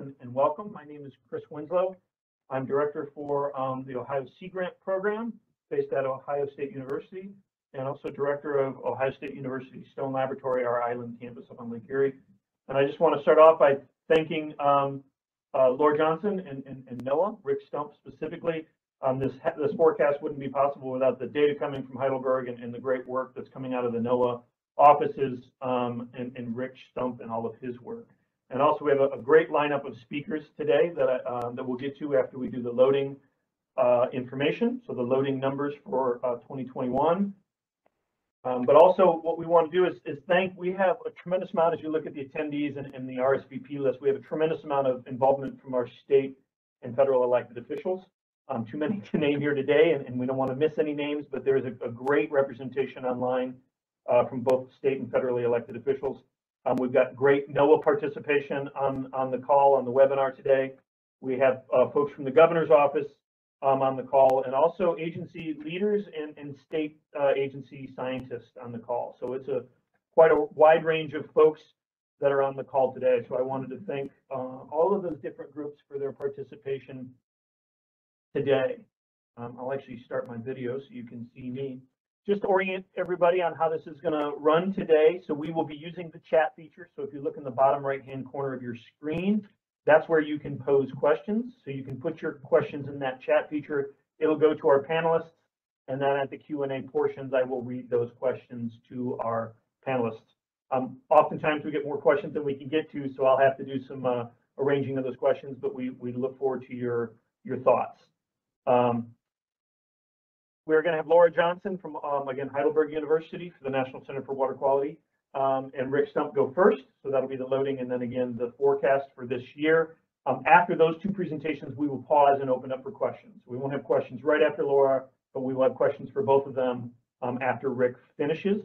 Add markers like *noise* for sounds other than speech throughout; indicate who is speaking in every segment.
Speaker 1: and, and welcome. My name is Chris Winslow. I'm Director for um, the Ohio Sea Grant Program based at Ohio State University and also Director of Ohio State University Stone Laboratory, our island campus up on Lake Erie. And I just want to start off by thanking um, uh, Johnson and, and, and NOAA, Rick Stumpf specifically. Um, this, this forecast wouldn't be possible without the data coming from Heidelberg and, and the great work that's coming out of the NOAA offices um, and, and Rick Stumpf and all of his work. And also we have a, a great lineup of speakers today that, um, that we'll get to after we do the loading uh, information. So the loading numbers for uh, 2021. Um, but also what we want to do is, is thank, we have a tremendous amount, as you look at the attendees and, and the RSVP list, we have a tremendous amount of involvement from our state and federal elected officials. Um, too many *laughs* to name here today, and, and we don't want to miss any names, but there is a, a great representation online uh, from both state and federally elected officials. Um, we've got great NOAA participation on, on the call on the webinar today. We have uh, folks from the governor's office um, on the call and also agency leaders and, and state uh, agency scientists on the call. So it's a quite a wide range of folks that are on the call today. So I wanted to thank uh, all of those different groups for their participation today. Um, I'll actually start my video so you can see me just to orient everybody on how this is going to run today. So we will be using the chat feature. So if you look in the bottom right hand corner of your screen, that's where you can pose questions. So you can put your questions in that chat feature. It'll go to our panelists. And then at the Q&A portions, I will read those questions to our panelists. Um, oftentimes we get more questions than we can get to, so I'll have to do some uh, arranging of those questions, but we, we look forward to your, your thoughts. Um, we're going to have Laura Johnson from, um, again, Heidelberg University for the National Center for Water Quality, um, and Rick Stumpf go first. So that'll be the loading and then again, the forecast for this year. Um, after those two presentations, we will pause and open up for questions. We won't have questions right after Laura, but we will have questions for both of them um, after Rick finishes.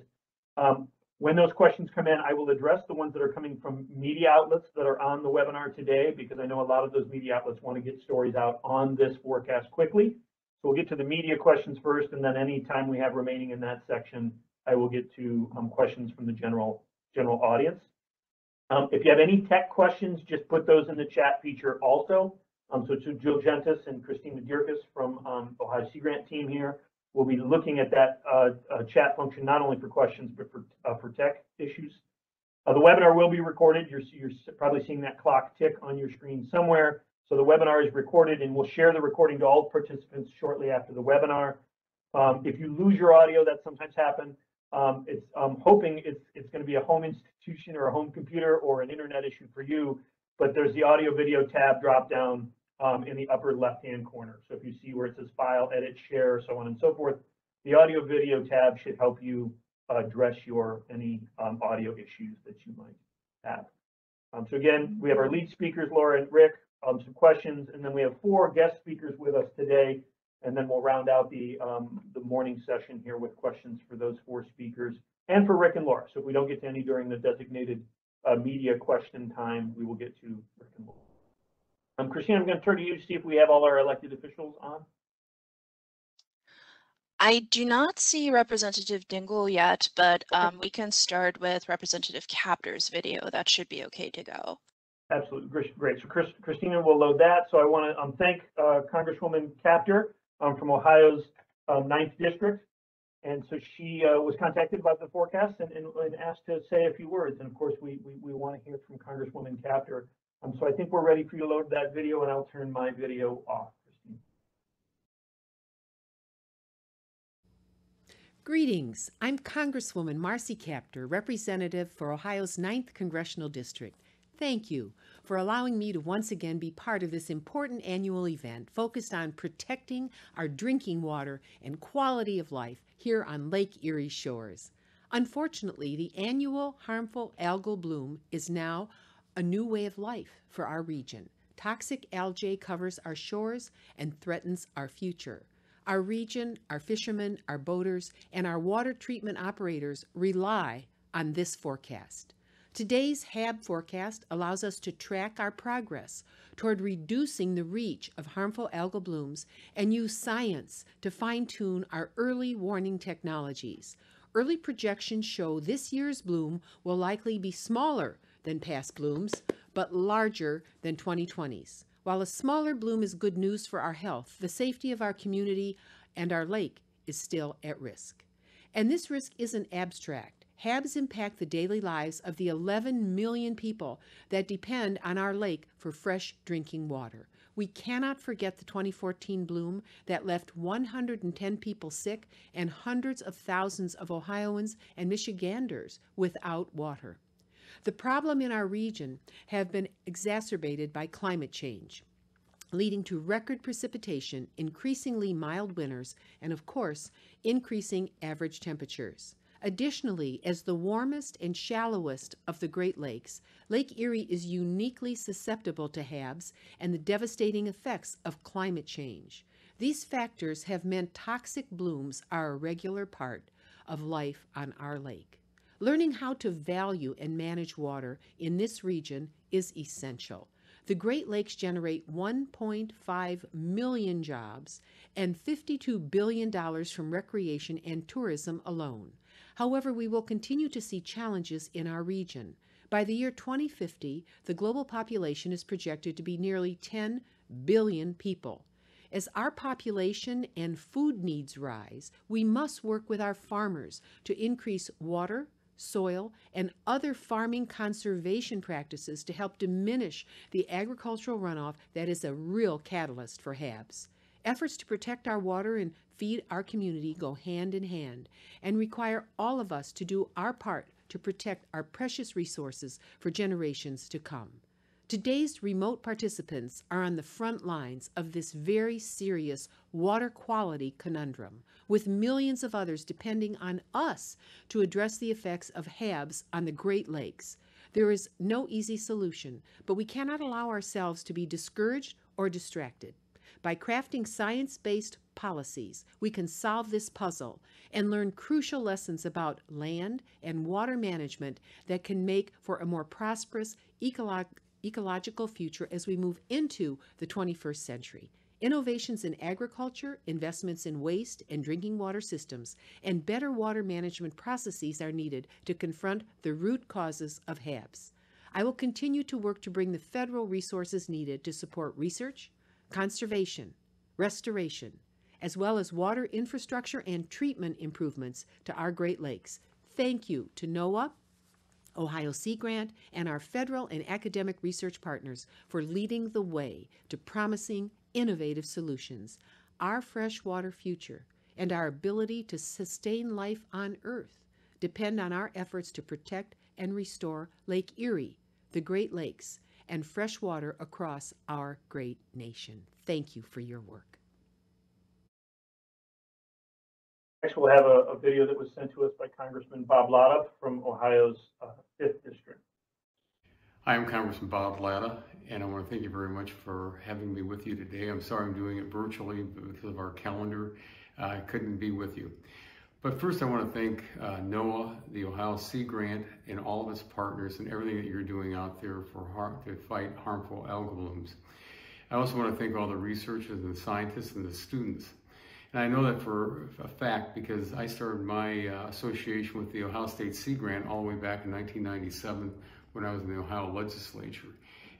Speaker 1: Um, when those questions come in, I will address the ones that are coming from media outlets that are on the webinar today, because I know a lot of those media outlets want to get stories out on this forecast quickly. We'll get to the media questions first, and then any time we have remaining in that section, I will get to um, questions from the general general audience. Um, if you have any tech questions, just put those in the chat feature also. Um, so to Jill Jentes and Christina Dierkes from um, Ohio Sea Grant team here, we'll be looking at that uh, uh, chat function not only for questions but for uh, for tech issues. Uh, the webinar will be recorded. You're, you're probably seeing that clock tick on your screen somewhere. So the webinar is recorded and we'll share the recording to all participants shortly after the webinar. Um, if you lose your audio, that sometimes happens. Um, it's I'm hoping it's it's going to be a home institution or a home computer or an internet issue for you. But there's the audio video tab drop down um, in the upper left hand corner. So if you see where it says file, edit, share, so on and so forth, the audio video tab should help you address your any um, audio issues that you might have. Um, so again, we have our lead speakers, Laura and Rick um, some questions, and then we have four guest speakers with us today, and then we'll round out the um, the morning session here with questions for those four speakers and for Rick and Laura. So if we don't get to any during the designated uh, media question time, we will get to Rick and Laura. Um, Christine, I'm going to turn to you to see if we have all our elected officials on.
Speaker 2: I do not see Representative Dingell yet, but um, we can start with Representative Kaptur's video. That should be okay to go.
Speaker 1: Absolutely, great. So Chris, Christina will load that. So I want to um, thank uh, Congresswoman Kaptur um, from Ohio's um, ninth district. And so she uh, was contacted about the forecast and, and, and, asked to say a few words. And of course, we, we, we want to hear from Congresswoman Kaptur. Um, so I think we're ready for you to load that video and I'll turn my video off. Christine.
Speaker 3: Greetings. I'm Congresswoman Marcy Kaptur, representative for Ohio's 9th Congressional District. Thank you for allowing me to once again be part of this important annual event focused on protecting our drinking water and quality of life here on Lake Erie shores. Unfortunately, the annual harmful algal bloom is now a new way of life for our region. Toxic algae covers our shores and threatens our future. Our region, our fishermen, our boaters, and our water treatment operators rely on this forecast. Today's HAB forecast allows us to track our progress toward reducing the reach of harmful algal blooms and use science to fine tune our early warning technologies. Early projections show this year's bloom will likely be smaller than past blooms, but larger than 2020's. While a smaller bloom is good news for our health, the safety of our community and our lake is still at risk. And this risk isn't abstract. HABs impact the daily lives of the 11 million people that depend on our lake for fresh drinking water. We cannot forget the 2014 bloom that left 110 people sick and hundreds of thousands of Ohioans and Michiganders without water. The problem in our region have been exacerbated by climate change, leading to record precipitation, increasingly mild winters, and of course, increasing average temperatures. Additionally, as the warmest and shallowest of the Great Lakes, Lake Erie is uniquely susceptible to HABs and the devastating effects of climate change. These factors have meant toxic blooms are a regular part of life on our lake. Learning how to value and manage water in this region is essential. The Great Lakes generate 1.5 million jobs and $52 billion from recreation and tourism alone. However, we will continue to see challenges in our region. By the year 2050, the global population is projected to be nearly 10 billion people. As our population and food needs rise, we must work with our farmers to increase water, soil, and other farming conservation practices to help diminish the agricultural runoff that is a real catalyst for HABs. Efforts to protect our water and feed our community go hand in hand and require all of us to do our part to protect our precious resources for generations to come. Today's remote participants are on the front lines of this very serious water quality conundrum, with millions of others depending on us to address the effects of HABs on the Great Lakes. There is no easy solution, but we cannot allow ourselves to be discouraged or distracted. By crafting science based policies, we can solve this puzzle and learn crucial lessons about land and water management that can make for a more prosperous ecolo- ecological future as we move into the 21st century. Innovations in agriculture, investments in waste and drinking water systems, and better water management processes are needed to confront the root causes of HABs. I will continue to work to bring the federal resources needed to support research, conservation, restoration, as well as water infrastructure and treatment improvements to our Great Lakes. Thank you to NOAA, Ohio Sea Grant, and our federal and academic research partners for leading the way to promising, innovative solutions. Our freshwater future and our ability to sustain life on Earth depend on our efforts to protect and restore Lake Erie, the Great Lakes, and fresh water across our great nation. Thank you for your work.
Speaker 1: Next, we'll have a, a video that was sent to us by Congressman Bob Latta from Ohio's uh, fifth district.
Speaker 4: Hi, I'm Congressman Bob Latta, and I want to thank you very much for having me with you today. I'm sorry I'm doing it virtually because of our calendar. Uh, I couldn't be with you. But first, I want to thank uh, NOAA, the Ohio Sea Grant, and all of its partners and everything that you're doing out there for har- to fight harmful algal blooms. I also want to thank all the researchers and the scientists and the students. And I know that for a fact because I started my uh, association with the Ohio State Sea Grant all the way back in 1997 when I was in the Ohio legislature.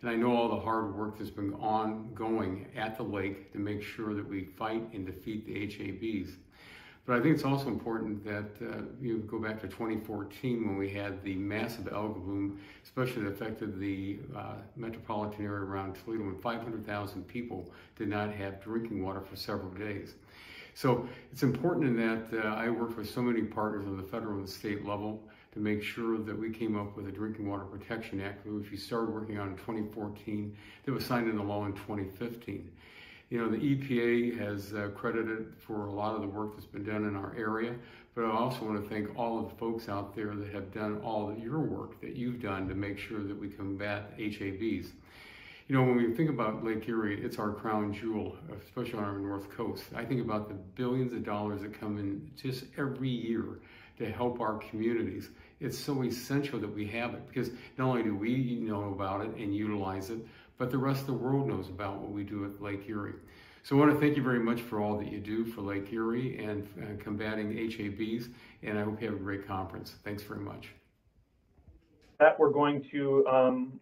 Speaker 4: And I know all the hard work that's been ongoing at the lake to make sure that we fight and defeat the HABs. But I think it's also important that uh, you go back to 2014 when we had the massive algal bloom, especially that affected the uh, metropolitan area around Toledo, when 500,000 people did not have drinking water for several days. So it's important in that uh, I worked with so many partners on the federal and state level to make sure that we came up with a Drinking Water Protection Act, which we started working on in 2014, that was signed into law in 2015. You know, the EPA has uh, credited for a lot of the work that's been done in our area, but I also want to thank all of the folks out there that have done all of your work that you've done to make sure that we combat HABs. You know, when we think about Lake Erie, it's our crown jewel, especially on our north coast. I think about the billions of dollars that come in just every year to help our communities. It's so essential that we have it because not only do we know about it and utilize it, but the rest of the world knows about what we do at Lake Erie. So I want to thank you very much for all that you do for Lake Erie and uh, combating HABs, and I hope you have a great conference. Thanks very much.
Speaker 1: That we're going to um,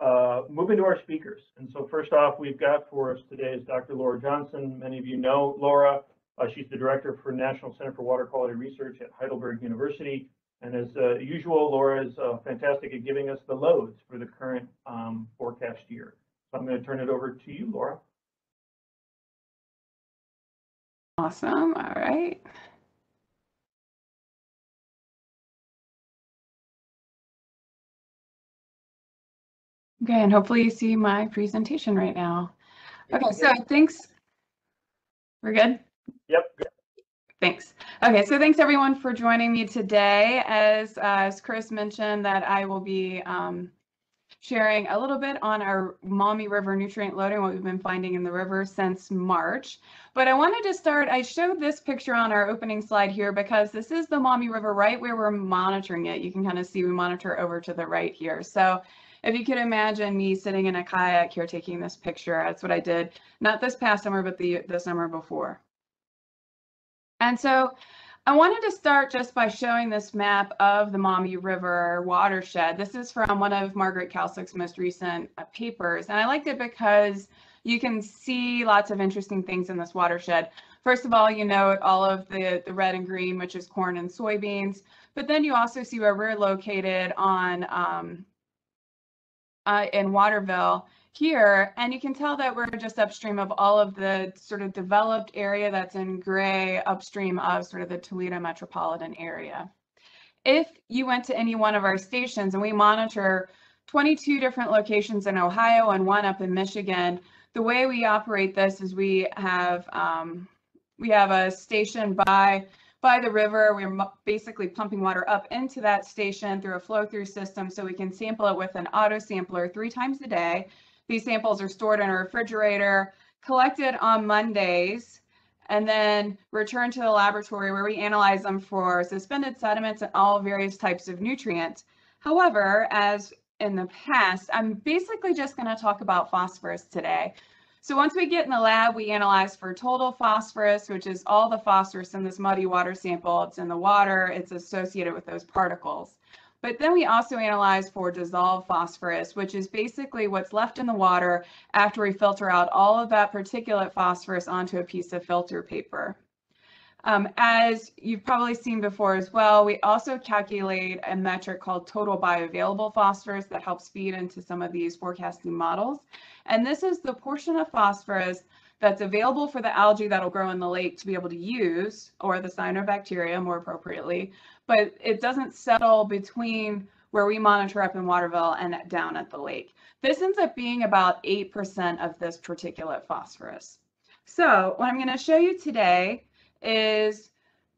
Speaker 1: Uh, moving to our speakers. And so first off, we've got for us today is Dr. Laura Johnson. Many of you know Laura. Uh, she's the director for National Center for Water Quality Research at Heidelberg University. And as uh, usual, Laura is uh, fantastic at giving us the loads for the current um, forecast year. So I'm going to turn it over to you, Laura.
Speaker 5: Awesome. All right. Okay, and hopefully you see my presentation right now. Okay, so thanks. We're good?
Speaker 1: Yep. good.
Speaker 5: Thanks. Okay, so thanks everyone for joining me today. As, uh, as Chris mentioned, that I will be um, sharing a little bit on our Maumee River nutrient loading, what we've been finding in the river since March. But I wanted to start, I showed this picture on our opening slide here because this is the Maumee River right where we're monitoring it. You can kind of see we monitor over to the right here. So if you could imagine me sitting in a kayak here taking this picture, that's what I did, not this past summer, but the, the summer before. And so I wanted to start just by showing this map of the Maumee River watershed. This is from one of Margaret Kalcic's most recent uh, papers, and I liked it because you can see lots of interesting things in this watershed. First of all, you note all of the, the red and green, which is corn and soybeans, but then you also see where we're located on um, uh, in Waterville here, and you can tell that we're just upstream of all of the sort of developed area that's in gray upstream of sort of the Toledo metropolitan area. If you went to any one of our stations, and we monitor 22 different locations in Ohio and one up in Michigan, the way we operate this is we have um, we have a station by by the river. We're basically pumping water up into that station through a flow through system so we can sample it with an auto sampler three times a day. These samples are stored in a refrigerator, collected on Mondays, and then returned to the laboratory where we analyze them for suspended sediments and all various types of nutrients. However, as in the past, I'm basically just going to talk about phosphorus today. So once we get in the lab, we analyze for total phosphorus, which is all the phosphorus in this muddy water sample. It's in the water, it's associated with those particles. But then we also analyze for dissolved phosphorus, which is basically what's left in the water after we filter out all of that particulate phosphorus onto a piece of filter paper. Um, as you've probably seen before as well, we also calculate a metric called total bioavailable phosphorus that helps feed into some of these forecasting models. And this is the portion of phosphorus that's available for the algae that'll grow in the lake to be able to use, or the cyanobacteria more appropriately, but it doesn't settle between where we monitor up in Waterville and down at the lake. This ends up being about 8% of this particulate phosphorus. So what I'm going to show you today is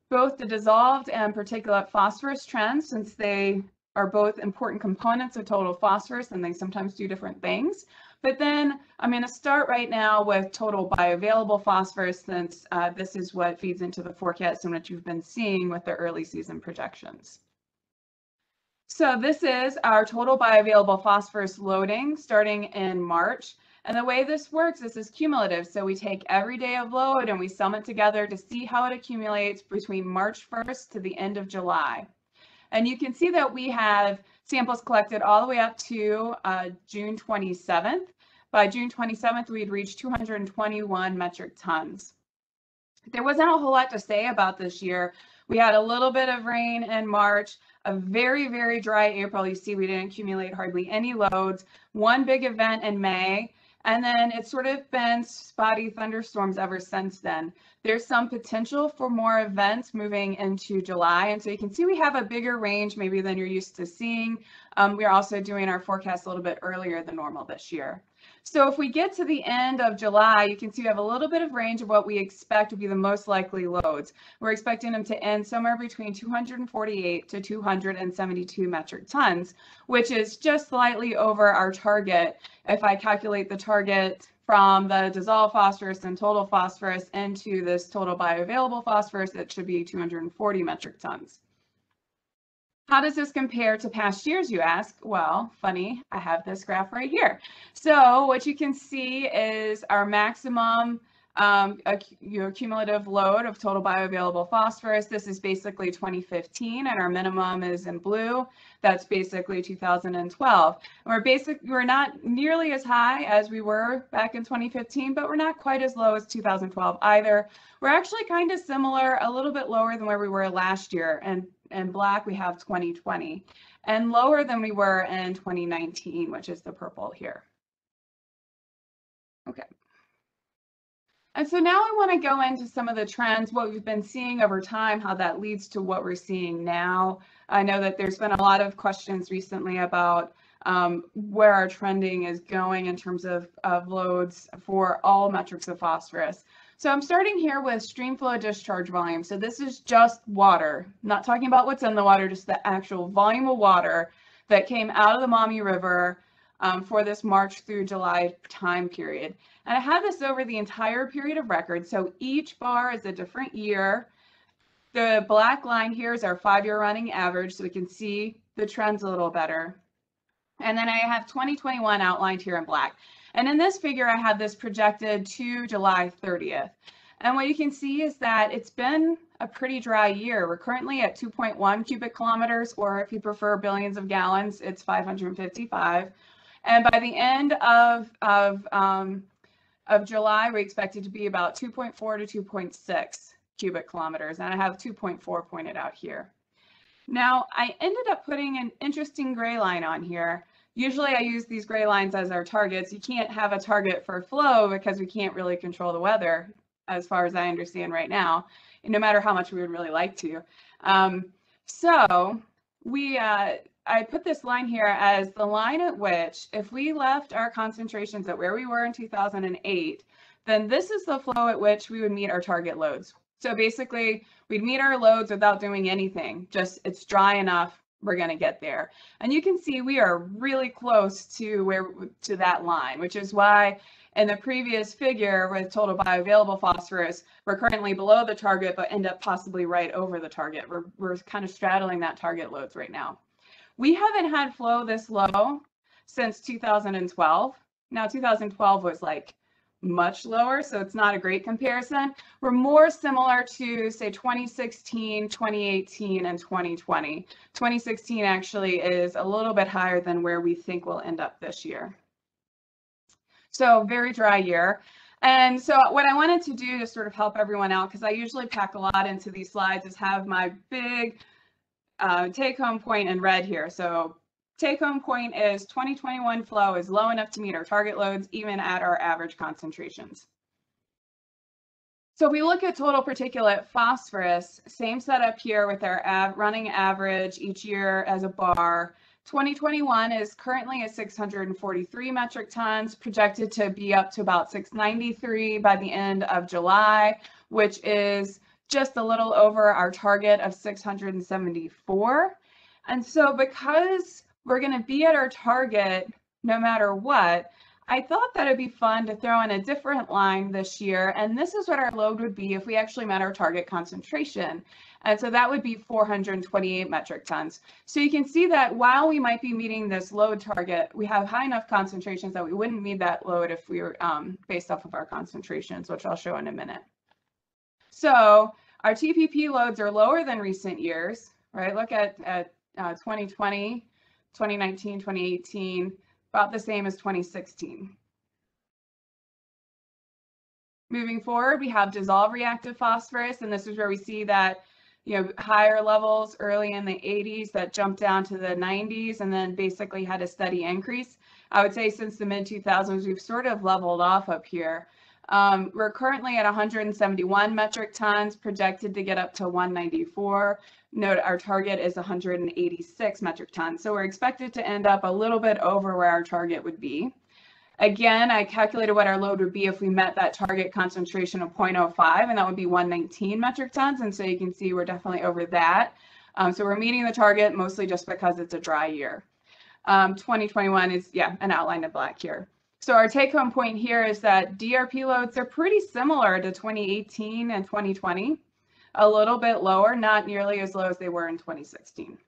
Speaker 5: both the dissolved and particulate phosphorus trends, since they are both important components of total phosphorus and they sometimes do different things. But then I'm going to start right now with total bioavailable phosphorus since uh, this is what feeds into the forecast and what you've been seeing with the early season projections. So this is our total bioavailable phosphorus loading starting in March. And the way this works, this is cumulative. So we take every day of load and we sum it together to see how it accumulates between March 1st to the end of July. And you can see that we have samples collected all the way up to uh, June 27th. By June 27th, we'd reached 221 metric tons. There wasn't a whole lot to say about this year. We had a little bit of rain in March, a very, very dry April. You see, we didn't accumulate hardly any loads. One big event in May, and then it's sort of been spotty thunderstorms ever since then. There's some potential for more events moving into July. And so you can see we have a bigger range maybe than you're used to seeing. Um, we're also doing our forecast a little bit earlier than normal this year. So if we get to the end of July, you can see we have a little bit of range of what we expect to be the most likely loads. We're expecting them to end somewhere between 248 to 272 metric tons, which is just slightly over our target. If I calculate the target from the dissolved phosphorus and total phosphorus into this total bioavailable phosphorus, it should be 240 metric tons. How does this compare to past years, you ask? Well, funny, I have this graph right here. So what you can see is our maximum um, your cumulative load of total bioavailable phosphorus. This is basically 2015, and our minimum is in blue. That's basically 2012. And we're basic, we're not nearly as high as we were back in 2015, but we're not quite as low as 2012 either. We're actually kind of similar, a little bit lower than where we were last year. And in black, we have 2020, and lower than we were in 2019, which is the purple here. Okay. And so now I want to go into some of the trends, what we've been seeing over time, how that leads to what we're seeing now. I know that there's been a lot of questions recently about um, where our trending is going in terms of, of loads for all metrics of phosphorus. So I'm starting here with stream flow discharge volume. So this is just water, not talking about what's in the water, just the actual volume of water that came out of the Maumee River um, for this March through July time period. And I have this over the entire period of record. So each bar is a different year. The black line here is our five-year running average, so we can see the trends a little better. And then I have 2021 outlined here in black. And in this figure, I have this projected to July 30th. And what you can see is that it's been a pretty dry year. We're currently at 2.1 cubic kilometers, or if you prefer billions of gallons, it's 555. And by the end of, of, um, of July, we expect it to be about 2.4 to 2.6 cubic kilometers. And I have 2.4 pointed out here. Now, I ended up putting an interesting gray line on here. Usually I use these gray lines as our targets. You can't have a target for flow because we can't really control the weather as far as I understand right now, no matter how much we would really like to. Um, so we, uh, I put this line here as the line at which if we left our concentrations at where we were in 2008, then this is the flow at which we would meet our target loads. So basically, we'd meet our loads without doing anything. Just it's dry enough, we're going to get there. And you can see we are really close to where to that line, which is why in the previous figure with total bioavailable phosphorus, we're currently below the target, but end up possibly right over the target. We're, we're kind of straddling that target loads right now. We haven't had flow this low since 2012. Now, 2012 was like much lower, so it's not a great comparison. We're more similar to, say, 2016, 2018, and 2020. 2016 actually is a little bit higher than where we think we'll end up this year. So very dry year. And so what I wanted to do to sort of help everyone out, because I usually pack a lot into these slides, is have my big uh, take home point in red here. So take home point is 2021 flow is low enough to meet our target loads, even at our average concentrations. So if we look at total particulate phosphorus, same setup here with our av running average each year as a bar. 2021 is currently at 643 metric tons, projected to be up to about 693 by the end of July, which is just a little over our target of 674. And so because we're going to be at our target no matter what, I thought that it'd be fun to throw in a different line this year. And this is what our load would be if we actually met our target concentration. And so that would be 428 metric tons. So you can see that while we might be meeting this load target, we have high enough concentrations that we wouldn't meet that load if we were um, based off of our concentrations, which I'll show in a minute. So our TPP loads are lower than recent years, right? Look at, at uh, 2020, 2019, 2018, about the same as 2016. Moving forward, we have dissolved reactive phosphorus, and this is where we see that you know, higher levels early in the 80s that jumped down to the 90s and then basically had a steady increase. I would say since the mid 2000s, we've sort of leveled off up here. Um, we're currently at 171 metric tons, projected to get up to 194. Note our target is 186 metric tons. So we're expected to end up a little bit over where our target would be. Again, I calculated what our load would be if we met that target concentration of 0.05, and that would be 119 metric tons. And so you can see we're definitely over that. Um, so we're meeting the target mostly just because it's a dry year. Um, 2021 is, yeah, an outline in black here. So our take home point here is that DRP loads are pretty similar to 2018 and 2020, a little bit lower, not nearly as low as they were in 2016.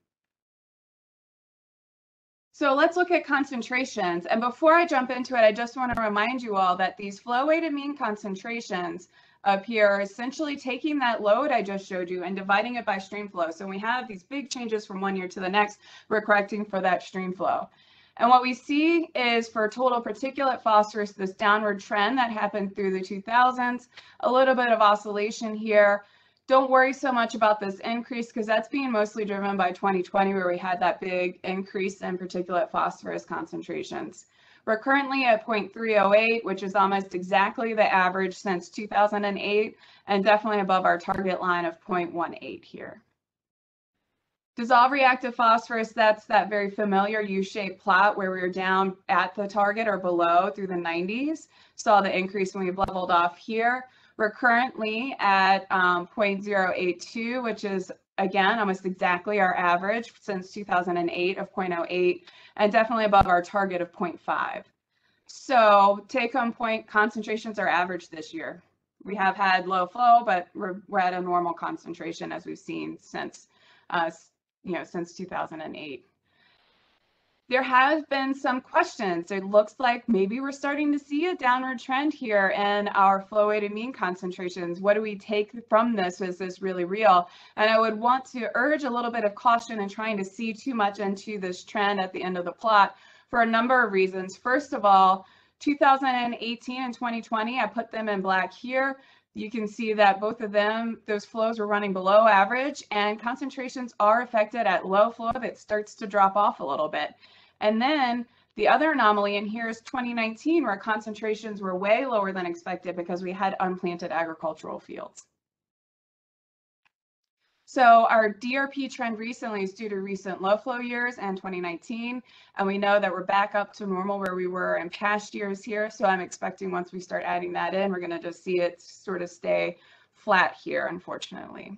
Speaker 5: So let's look at concentrations. And before I jump into it, I just want to remind you all that these flow weighted mean concentrations up here are essentially taking that load I just showed you and dividing it by stream flow. So we have these big changes from one year to the next, we're correcting for that stream flow. And what we see is for total particulate phosphorus, this downward trend that happened through the 2000s, a little bit of oscillation here. Don't worry so much about this increase because that's being mostly driven by 2020 where we had that big increase in particulate phosphorus concentrations. We're currently at 0.308, which is almost exactly the average since 2008 and definitely above our target line of 0.18 here. Dissolved reactive phosphorus, that's that very familiar U-shaped plot where we were down at the target or below through the 90s. Saw the increase when we've leveled off here. We're currently at um, 0.082, which is again almost exactly our average since 2008 of 0.08 and definitely above our target of 0.5. So take home point concentrations are average this year. We have had low flow, but we're, we're at a normal concentration as we've seen since uh, you know, since 2008. There have been some questions. It looks like maybe we're starting to see a downward trend here in our flow weighted mean concentrations. What do we take from this? Is this really real? And I would want to urge a little bit of caution in trying to see too much into this trend at the end of the plot for a number of reasons. First of all, 2018 and 2020, I put them in black here you can see that both of them, those flows were running below average and concentrations are affected at low flow that starts to drop off a little bit. And then the other anomaly in here is 2019 where concentrations were way lower than expected because we had unplanted agricultural fields. So our DRP trend recently is due to recent low flow years and 2019. And we know that we're back up to normal where we were in past years here. So I'm expecting once we start adding that in, we're going to just see it sort of stay flat here, unfortunately.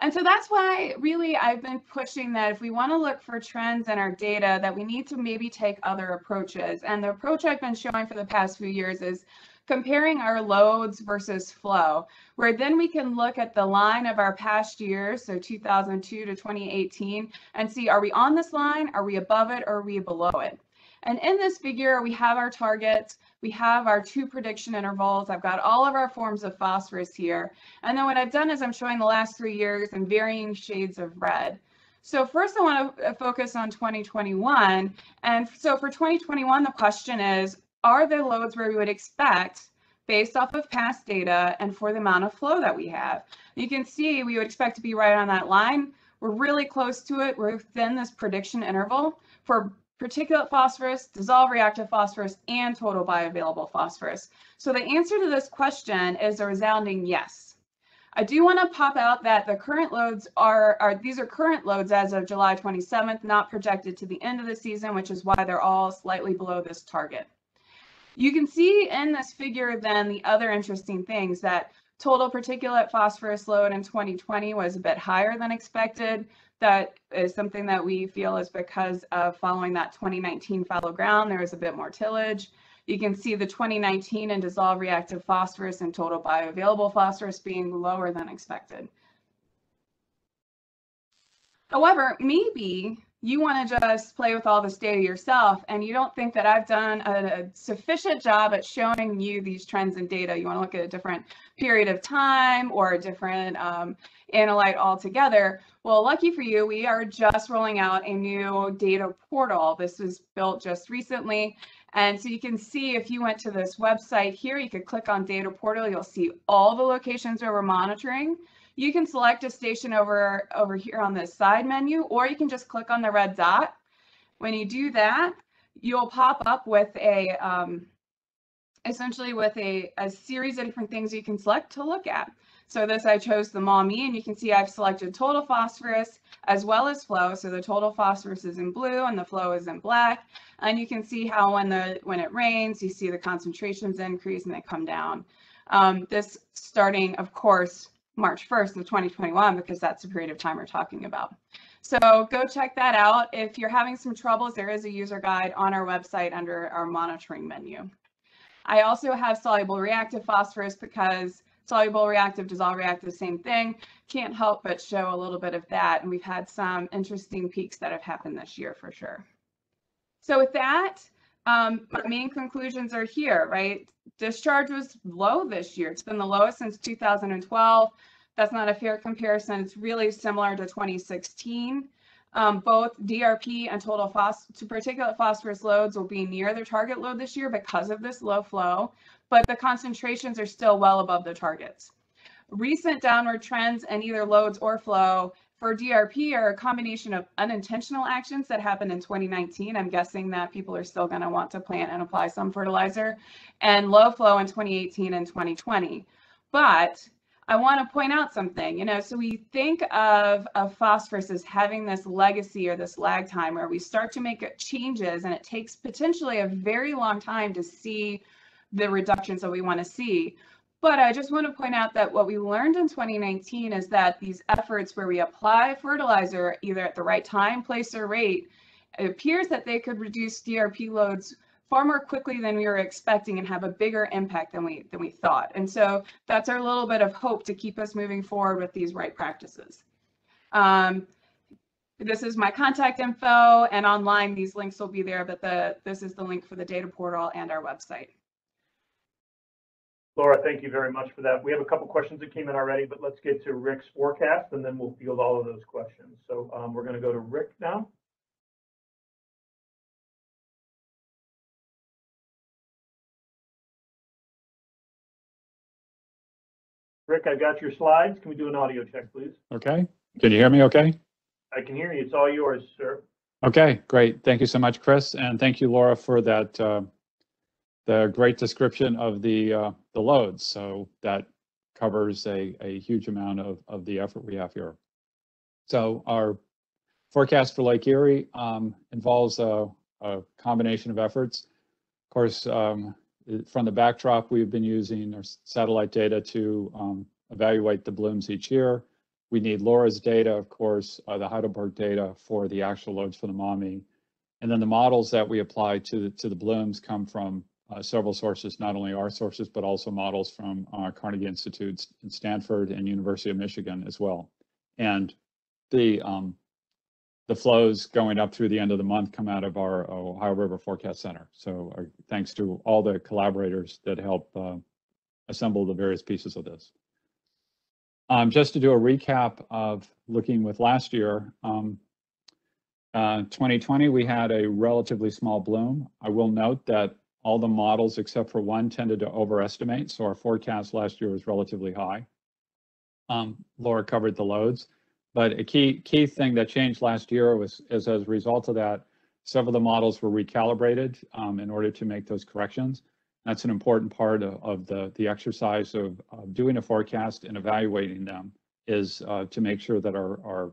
Speaker 5: And so that's why really I've been pushing that if we want to look for trends in our data, that we need to maybe take other approaches. And the approach I've been showing for the past few years is comparing our loads versus flow, where then we can look at the line of our past years, so 2002 to 2018, and see are we on this line, are we above it, or are we below it? And in this figure, we have our targets, we have our two prediction intervals, I've got all of our forms of phosphorus here. And then what I've done is I'm showing the last three years in varying shades of red. So first I want to focus on 2021. And so for 2021, the question is, are the loads where we would expect based off of past data and for the amount of flow that we have. You can see we would expect to be right on that line. We're really close to it. We're within this prediction interval for particulate phosphorus, dissolved reactive phosphorus, and total bioavailable phosphorus. So the answer to this question is a resounding yes. I do want to pop out that the current loads are, are, these are current loads as of July 27th, not projected to the end of the season, which is why they're all slightly below this target. You can see in this figure then the other interesting things that total particulate phosphorus load in 2020 was a bit higher than expected. That is something that we feel is because of following that 2019 fallow ground, there was a bit more tillage. You can see the 2019 and dissolved reactive phosphorus and total bioavailable phosphorus being lower than expected. However, maybe you want to just play with all this data yourself and you don't think that I've done a, a, sufficient job at showing you these trends in data. You want to look at a different period of time or a different um, analyte altogether. Well, lucky for you, we are just rolling out a new data portal. This was built just recently. And so you can see if you went to this website here, you could click on data portal. You'll see all the locations where we're monitoring. You can select a station over, over here on this side menu, or you can just click on the red dot. When you do that, you'll pop up with a, um, essentially with a, a series of different things you can select to look at. So this I chose the Maumee and you can see I've selected total phosphorus as well as flow. So the total phosphorus is in blue and the flow is in black. And you can see how when the when it rains, you see the concentrations increase and they come down. Um, this starting, of course, March 1st of 2021 because that's the period of time we're talking about. So go check that out. If you're having some troubles, there is a user guide on our website under our monitoring menu. I also have soluble reactive phosphorus because soluble reactive, dissolved reactive, same thing. Can't help but show a little bit of that. And we've had some interesting peaks that have happened this year for sure. So with that, um, my main conclusions are here, right? Discharge was low this year. It's been the lowest since 2012. That's not a fair comparison. It's really similar to 2016. Um, both DRP and total phos to particulate phosphorus loads will be near their target load this year because of this low flow, but the concentrations are still well above the targets. Recent downward trends in either loads or flow for DRP are a combination of unintentional actions that happened in 2019. I'm guessing that people are still going to want to plant and apply some fertilizer and low flow in 2018 and 2020. But I want to point out something, you know, so we think of, of phosphorus as having this legacy or this lag time where we start to make changes and it takes potentially a very long time to see the reductions that we want to see. But I just want to point out that what we learned in 2019 is that these efforts where we apply fertilizer either at the right time, place, or rate, it appears that they could reduce DRP loads far more quickly than we were expecting and have a bigger impact than we than we thought. And so that's our little bit of hope to keep us moving forward with these right practices. Um, this is my contact info and online these links will be there, but the this is the link for the data portal and our website.
Speaker 1: Laura, thank you very much for that. We have a couple questions that came in already, but let's get to Rick's forecast and then we'll field all of those questions. So um, we're going to go to Rick now. Rick, I've got your slides. Can we do an audio check, please?
Speaker 6: Okay, can you hear me okay?
Speaker 1: I can hear you. It's all yours, sir.
Speaker 6: Okay, great. Thank you so much, Chris, and thank you, Laura, for that, uh, the great description of the, uh, the loads. So that covers a, a huge amount of, of the effort we have here. So our forecast for Lake Erie um, involves a, a combination of efforts. Of course, um, from the backdrop, we've been using our satellite data to um, evaluate the blooms each year. We need Laura's data, of course, uh, the Heidelberg data for the actual loads for the Maumee. And then the models that we apply to, the, to the blooms come from uh, several sources, not only our sources, but also models from uh, Carnegie Institute in Stanford and University of Michigan as well. And the um, the flows going up through the end of the month come out of our Ohio River Forecast Center. So uh, thanks to all the collaborators that help uh, assemble the various pieces of this. Um, just to do a recap of looking with last year, um, uh, 2020, we had a relatively small bloom. I will note that all the models except for one tended to overestimate, so our forecast last year was relatively high. Um, Laura covered the loads. But a key key thing that changed last year was is as a result of that, several of the models were recalibrated um, in order to make those corrections. That's an important part of, of the, the exercise of, of, doing a forecast and evaluating them is uh, to make sure that our, our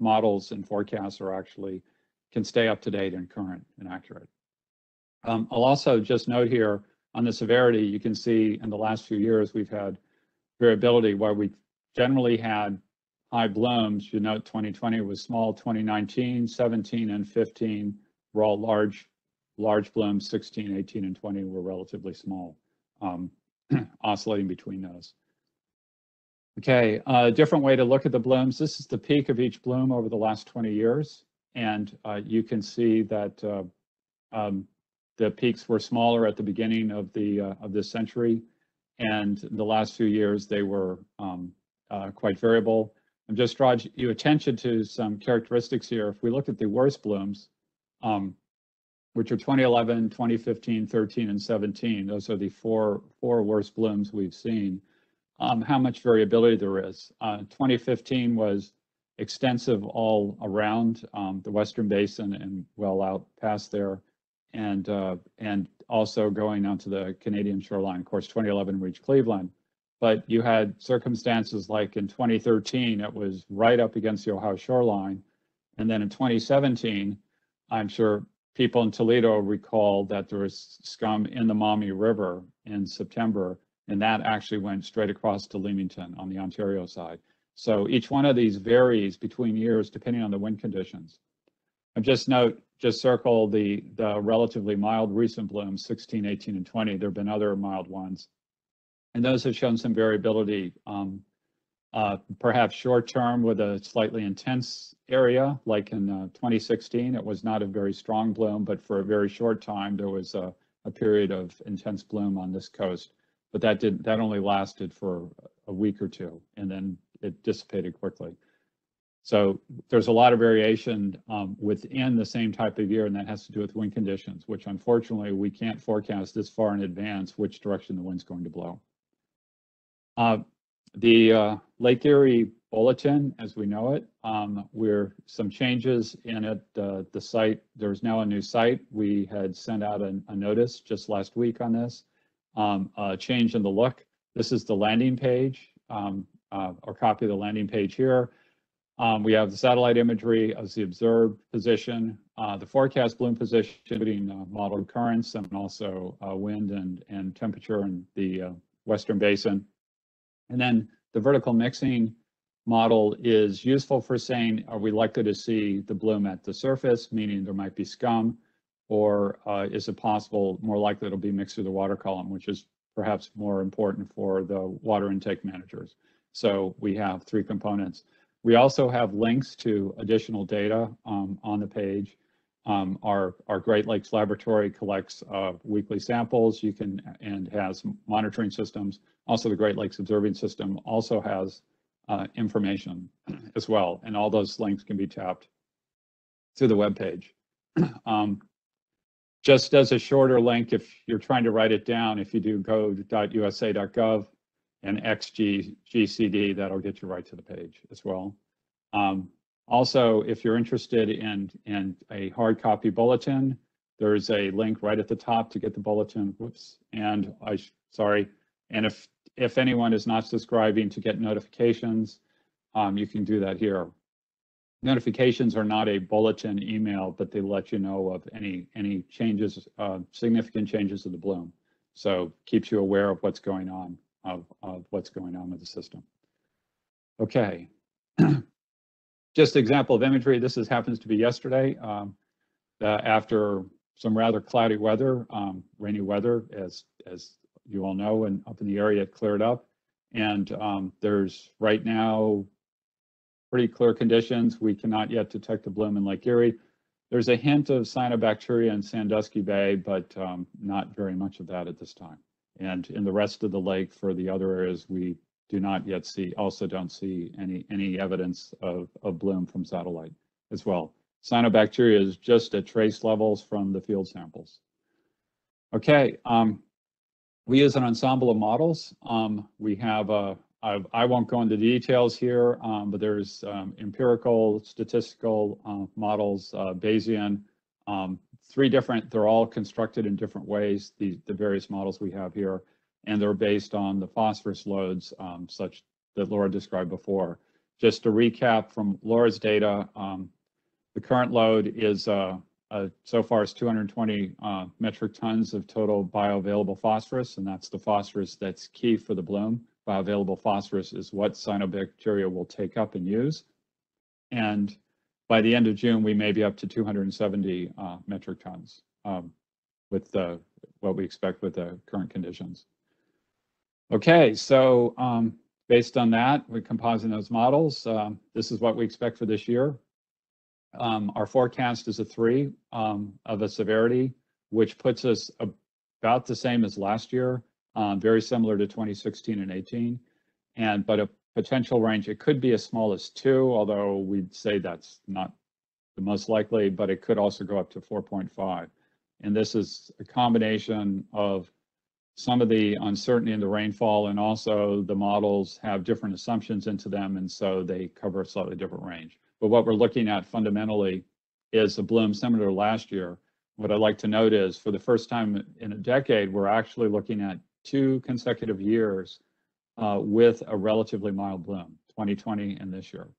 Speaker 6: models and forecasts are actually can stay up to date and current and accurate. Um, I'll also just note here on the severity, you can see in the last few years, we've had variability where we generally had high blooms. You note 2020 was small, 2019, 17, and 15 were all large, large blooms. 16, 18, and 20 were relatively small, um, *clears throat* oscillating between those. Okay, a uh, different way to look at the blooms. This is the peak of each bloom over the last 20 years. And uh, you can see that uh, um, the peaks were smaller at the beginning of the uh, of this century. And the last few years, they were um, uh, quite variable. I'm just drawing you attention to some characteristics here. If we look at the worst blooms, um, which are 2011, 2015, 13, and 17, those are the four, four worst blooms we've seen, um, how much variability there is. Uh, 2015 was extensive all around um, the Western Basin and well out past there, and, uh, and also going onto the Canadian shoreline. Of course, 2011 reached Cleveland but you had circumstances like in 2013, it was right up against the Ohio shoreline. And then in 2017, I'm sure people in Toledo recall that there was scum in the Maumee River in September, and that actually went straight across to Leamington on the Ontario side. So each one of these varies between years depending on the wind conditions. And just note, just circle the, the relatively mild recent blooms, 16, 18, and 20. There have been other mild ones. And those have shown some variability, um, uh, perhaps short term with a slightly intense area, like in uh, 2016, it was not a very strong bloom, but for a very short time, there was a, a period of intense bloom on this coast. But that did that only lasted for a week or two, and then it dissipated quickly. So there's a lot of variation um, within the same type of year, and that has to do with wind conditions, which unfortunately we can't forecast this far in advance which direction the wind's going to blow. Uh, the uh, Lake Erie Bulletin, as we know it, um, we're some changes in it. Uh, the site, there's now a new site. We had sent out a, a notice just last week on this. Um, a change in the look. This is the landing page, um, uh, or copy of the landing page here. Um, we have the satellite imagery as the observed position, uh, the forecast bloom position, including uh, modeled currents and also wind and, and temperature in the Western Basin. And then the vertical mixing model is useful for saying, are we likely to see the bloom at the surface, meaning there might be scum, or uh, is it possible, more likely it'll be mixed through the water column, which is perhaps more important for the water intake managers. So we have three components. We also have links to additional data um, on the page. Um, our, our Great Lakes Laboratory collects uh, weekly samples. You can and has monitoring systems. Also, the Great Lakes Observing System also has uh, information *clears throat* as well, and all those links can be tapped through the web page. *clears throat* um, just as a shorter link, if you're trying to write it down, if you do go.usa.gov and XGCD, that'll get you right to the page as well. Um, also, if you're interested in, in a hard copy bulletin, there's a link right at the top to get the bulletin. Whoops. And I, sorry. And if, if anyone is not subscribing to get notifications, um, you can do that here. Notifications are not a bulletin email, but they let you know of any, any changes, uh, significant changes of the bloom. So keeps you aware of what's going on, of, of what's going on with the system. Okay. *clears throat* Just example of imagery, this is, happens to be yesterday. Um, uh, after some rather cloudy weather, um, rainy weather, as, as you all know, and up in the area, it cleared up. And um, there's right now pretty clear conditions. We cannot yet detect a bloom in Lake Erie. There's a hint of cyanobacteria in Sandusky Bay, but um, not very much of that at this time. And in the rest of the lake, for the other areas, we do not yet see, also don't see any any evidence of, of bloom from satellite as well. Cyanobacteria is just at trace levels from the field samples. Okay, um, we use an ensemble of models. Um, we have a I, I won't go into the details here, um, but there's um, empirical, statistical uh, models, uh, Bayesian, um, three different, they're all constructed in different ways, the, the various models we have here, and they're based on the phosphorus loads um, such that Laura described before. Just to recap from Laura's data, um, the current load is uh, uh, so far is 220 uh, metric tons of total bioavailable phosphorus, and that's the phosphorus that's key for the bloom bioavailable phosphorus is what cyanobacteria will take up and use. And by the end of June, we may be up to 270 uh, metric tons um, with the, what we expect with the current conditions. Okay, so um, based on that, we're composing those models. Um, this is what we expect for this year. Um, our forecast is a three um, of a severity, which puts us about the same as last year um, very similar to 2016 and 18. And but a potential range, it could be as small as two, although we'd say that's not the most likely, but it could also go up to 4.5. And this is a combination of some of the uncertainty in the rainfall and also the models have different assumptions into them and so they cover a slightly different range. But what we're looking at fundamentally is a bloom similar to last year. What I'd like to note is for the first time in a decade, we're actually looking at two consecutive years uh, with a relatively mild bloom, 2020 and this year.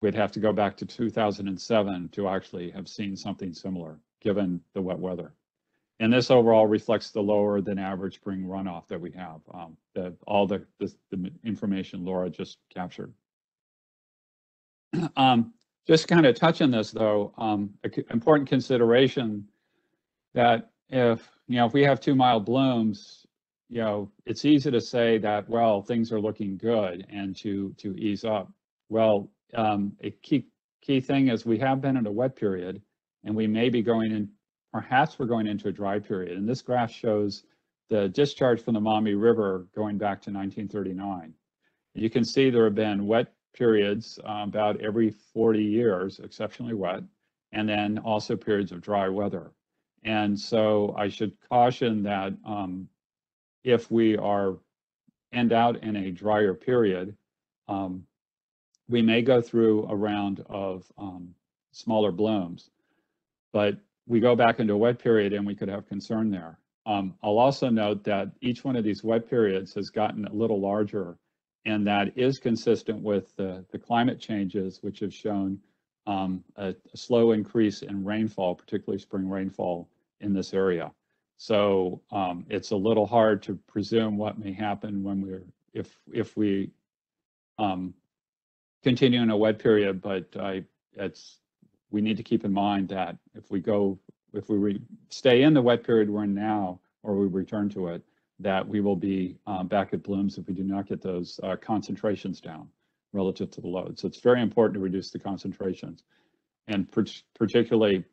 Speaker 6: We'd have to go back to 2007 to actually have seen something similar, given the wet weather. And this overall reflects the lower than average spring runoff that we have, um, the, all the, the, the, information Laura just captured. *clears throat* um, just kind of touch on this though, um, important consideration that if, you know, if we have two mild blooms, you know, it's easy to say that, well, things are looking good and to, to ease up. Well, um, a key, key thing is we have been in a wet period and we may be going in, perhaps we're going into a dry period. And this graph shows the discharge from the Maumee River going back to 1939. You can see there have been wet periods uh, about every 40 years, exceptionally wet, and then also periods of dry weather. And so I should caution that um, if we are end out in a drier period, um, we may go through a round of um, smaller blooms, but we go back into a wet period and we could have concern there. Um, I'll also note that each one of these wet periods has gotten a little larger and that is consistent with the, the climate changes, which have shown um, a, a slow increase in rainfall, particularly spring rainfall in this area. So um, it's a little hard to presume what may happen when we're, if, if we um, continue in a wet period, but I, it's, we need to keep in mind that if we go, if we stay in the wet period we're in now, or we return to it, that we will be um, back at blooms if we do not get those uh, concentrations down relative to the load. So it's very important to reduce the concentrations. And par- particularly, you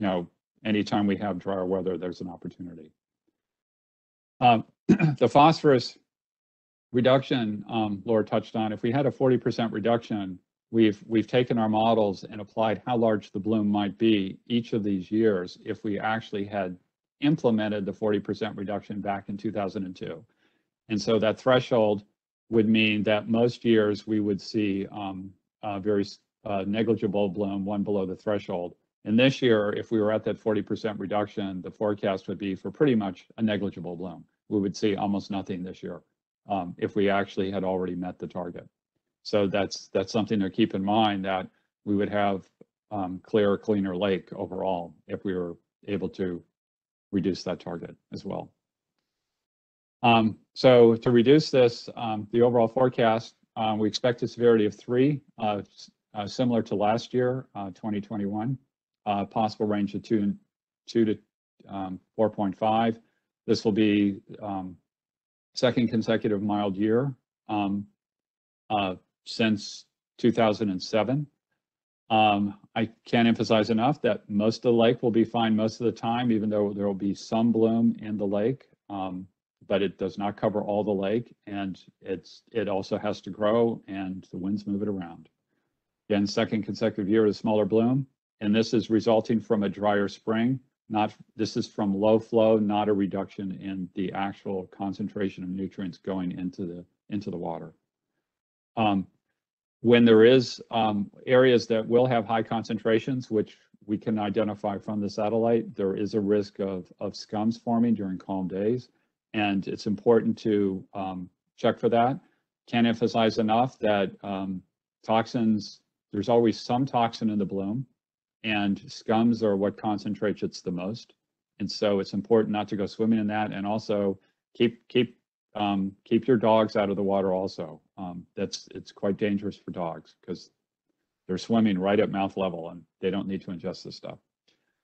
Speaker 6: know, anytime we have drier weather, there's an opportunity. Um, *clears throat* the phosphorus reduction, um, Laura touched on, if we had a 40% reduction, we've we've taken our models and applied how large the bloom might be each of these years if we actually had implemented the 40% reduction back in 2002. And so that threshold would mean that most years we would see um, a very uh, negligible bloom, one below the threshold. And this year, if we were at that 40% reduction, the forecast would be for pretty much a negligible bloom. We would see almost nothing this year um, if we actually had already met the target. So that's that's something to keep in mind that we would have um, clearer, cleaner lake overall if we were able to reduce that target as well. Um, so to reduce this, um, the overall forecast, um, we expect a severity of three, uh, uh, similar to last year, uh, 2021, uh, possible range of two, two to um, 4.5. This will be um, second consecutive mild year uh, since 2007. Um, I can't emphasize enough that most of the lake will be fine most of the time, even though there will be some bloom in the lake. Um, but it does not cover all the lake, and it's it also has to grow, and the winds move it around. Again, second consecutive year of smaller bloom, and this is resulting from a drier spring. Not this is from low flow, not a reduction in the actual concentration of nutrients going into the into the water. Um, when there is um, areas that will have high concentrations, which we can identify from the satellite, there is a risk of, of scums forming during calm days. And it's important to um, check for that. Can't emphasize enough that um, toxins, there's always some toxin in the bloom and scums are what concentrates it the most. And so it's important not to go swimming in that and also keep, keep um, keep your dogs out of the water also. Um, that's it's quite dangerous for dogs because they're swimming right at mouth level and they don't need to ingest this stuff.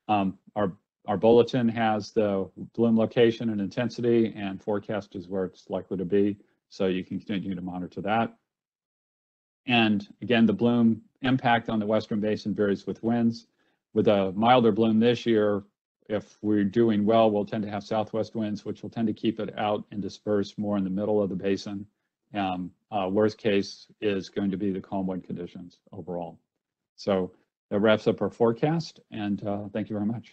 Speaker 6: Um, our our bulletin has the bloom location and intensity and forecast is where it's likely to be. So you can continue to monitor that. And again, the bloom impact on the Western Basin varies with winds. With a milder bloom this year, if we're doing well, we'll tend to have southwest winds, which will tend to keep it out and disperse more in the middle of the basin. Um, uh, worst case is going to be the calm wind conditions overall. So that wraps up our forecast, and uh, thank you very much.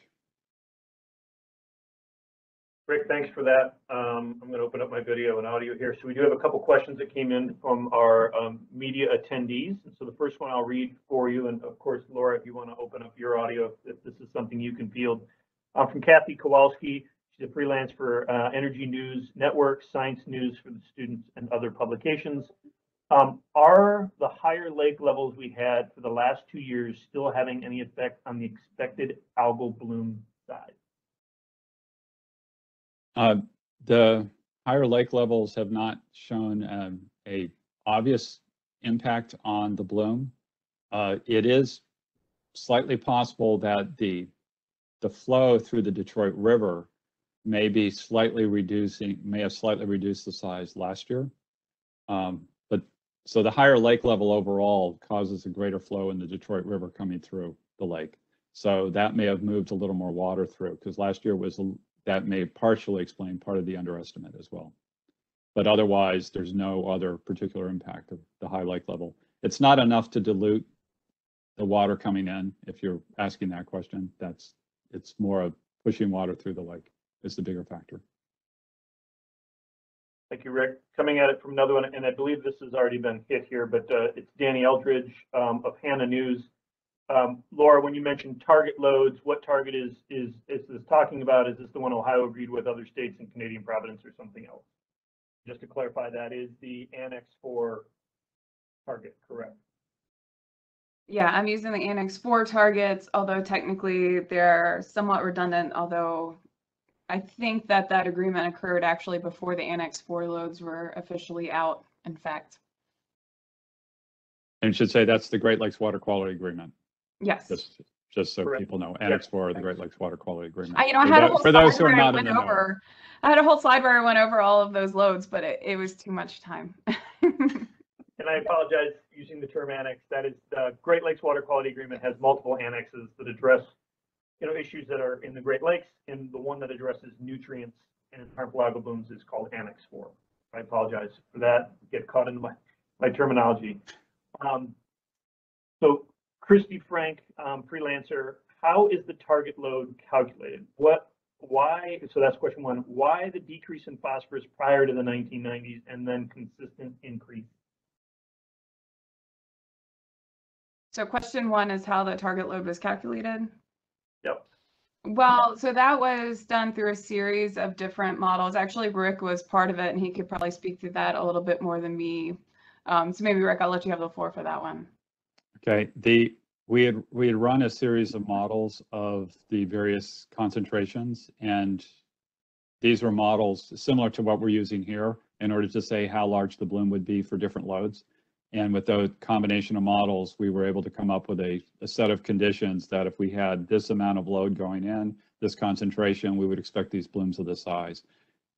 Speaker 1: Rick, thanks for that. Um, I'm going to open up my video and audio here. So we do have a couple questions that came in from our um, media attendees. So the first one I'll read for you. And of course, Laura, if you want to open up your audio, if this is something you can field. From Kathy Kowalski. She's a freelance for uh, Energy News Network, Science News for the students, and other publications. Um, are the higher lake levels we had for the last two years still having any effect on the expected algal bloom size?
Speaker 6: Uh, the higher lake levels have not shown um, a obvious impact on the bloom. Uh, it is slightly possible that the the flow through the Detroit River may be slightly reducing, may have slightly reduced the size last year. Um, but so the higher lake level overall causes a greater flow in the Detroit River coming through the lake. So that may have moved a little more water through because last year was, that may partially explain part of the underestimate as well. But otherwise, there's no other particular impact of the high lake level. It's not enough to dilute the water coming in, if you're asking that question. That's, it's more of pushing water through the lake is the bigger factor.
Speaker 1: Thank you, Rick. Coming at it from another one, and I believe this has already been hit here, but uh, it's Danny Eldridge um, of Hannah News. Um, Laura, when you mentioned target loads, what target is, is, is this talking about? Is this the one Ohio agreed with other states and Canadian Providence or something else? Just to clarify, that is the Annex Four target, correct?
Speaker 5: Yeah, I'm using the Annex 4 targets, although technically they're somewhat redundant, although I think that that agreement occurred actually before the Annex 4 loads were officially out, in fact.
Speaker 6: And should say that's the Great Lakes Water Quality Agreement,
Speaker 5: Yes.
Speaker 6: just, just so
Speaker 1: Correct.
Speaker 6: people know, Annex four the Great Lakes Water Quality Agreement.
Speaker 5: I, you know, I
Speaker 6: For
Speaker 5: had a whole
Speaker 6: For those
Speaker 5: slide
Speaker 6: who are
Speaker 5: where I
Speaker 6: not in the
Speaker 5: went
Speaker 6: know.
Speaker 5: over, I had a whole slide where I went over all of those loads, but it, it was too much time. *laughs*
Speaker 1: And I apologize using the term annex. That is, the Great Lakes Water Quality Agreement has multiple annexes that address, you know, issues that are in the Great Lakes, and the one that addresses nutrients and harmful algal blooms is called Annex Four. I apologize for that, get caught in my, my terminology. Um, So Christy Frank, um, freelancer, how is the target load calculated? What, why, so that's question one, why the decrease in phosphorus prior to the nineteen nineties and then consistent increase?
Speaker 5: So question one is how the target load was calculated.
Speaker 1: Yep.
Speaker 5: Well, so that was done through a series of different models. Actually, Rick was part of it, and he could probably speak to that a little bit more than me. Um, so maybe Rick, I'll let you have the floor for that one.
Speaker 6: Okay, the, we had, we had run a series of models of the various concentrations and these were models similar to what we're using here in order to say how large the bloom would be for different loads. And with the combination of models, we were able to come up with a, a set of conditions that if we had this amount of load going in, this concentration, we would expect these blooms of this size.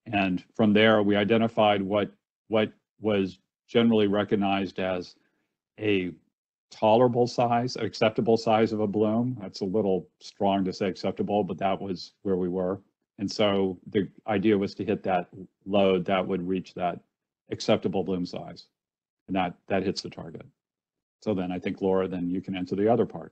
Speaker 6: And from there, we identified what, what was generally recognized as a tolerable size, acceptable size of a bloom. That's a little strong to say acceptable, but that was where we were. And so the idea was to hit that load that would reach that acceptable bloom size. And that, that hits the target. So then I think Laura, then you can answer the other part.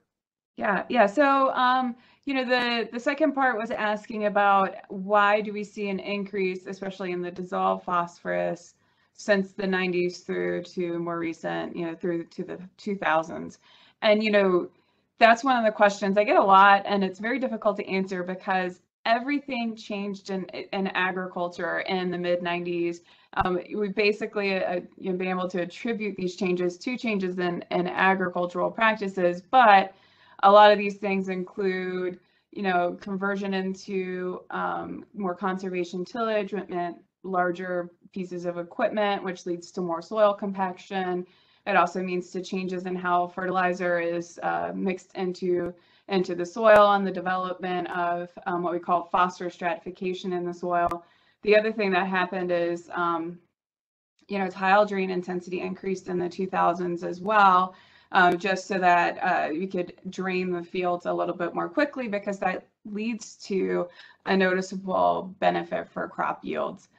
Speaker 5: Yeah, yeah. So, um, you know, the the second part was asking about why do we see an increase, especially in the dissolved phosphorus, since the 90s through to more recent, you know, through to the 2000s. And you know, that's one of the questions I get a lot, and it's very difficult to answer because everything changed in in agriculture in the mid 90s. Um, we basically uh, you been able to attribute these changes to changes in in agricultural practices, but a lot of these things include, you know, conversion into um, more conservation tillage, meant larger pieces of equipment, which leads to more soil compaction. It also means to changes in how fertilizer is uh, mixed into into the soil and the development of um, what we call phosphorus stratification in the soil. The other thing that happened is, um, you know, tile drain intensity increased in the 2000s as well um, just so that uh, you could drain the fields a little bit more quickly because that leads to a noticeable benefit for crop yields.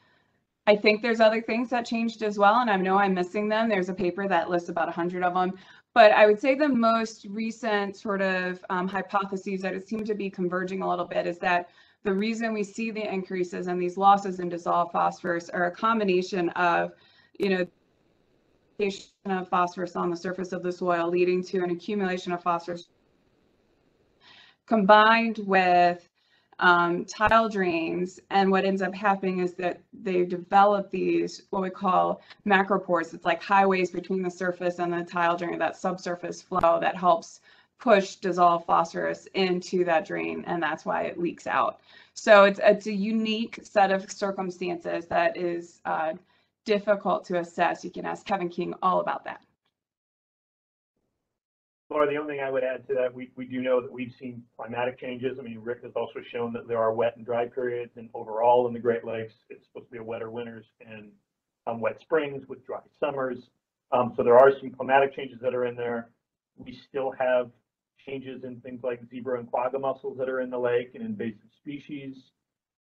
Speaker 5: I think there's other things that changed as well, and I know I'm missing them. There's a paper that lists about 100 of them, but I would say the most recent sort of um, hypotheses that it seem to be converging a little bit is that the reason we see the increases and these losses in dissolved phosphorus are a combination of, you know, of phosphorus on the surface of the soil, leading to an accumulation of phosphorus combined with um, tile drains. And what ends up happening is that they develop these, what we call macropores. It's like highways between the surface and the tile drain, that subsurface flow that helps push dissolved phosphorus into that drain. And that's why it leaks out. So it's, it's a unique set of circumstances that is uh, difficult to assess. You can ask Kevin King all about that.
Speaker 1: Laura, the only thing I would add to that, we, we do know that we've seen climatic changes. I mean, Rick has also shown that there are wet and dry periods and overall in the Great Lakes, it's supposed to be a wetter winters and um, wet springs with dry summers. Um, so there are some climatic changes that are in there. We still have changes in things like zebra and quagga mussels that are in the lake and invasive species.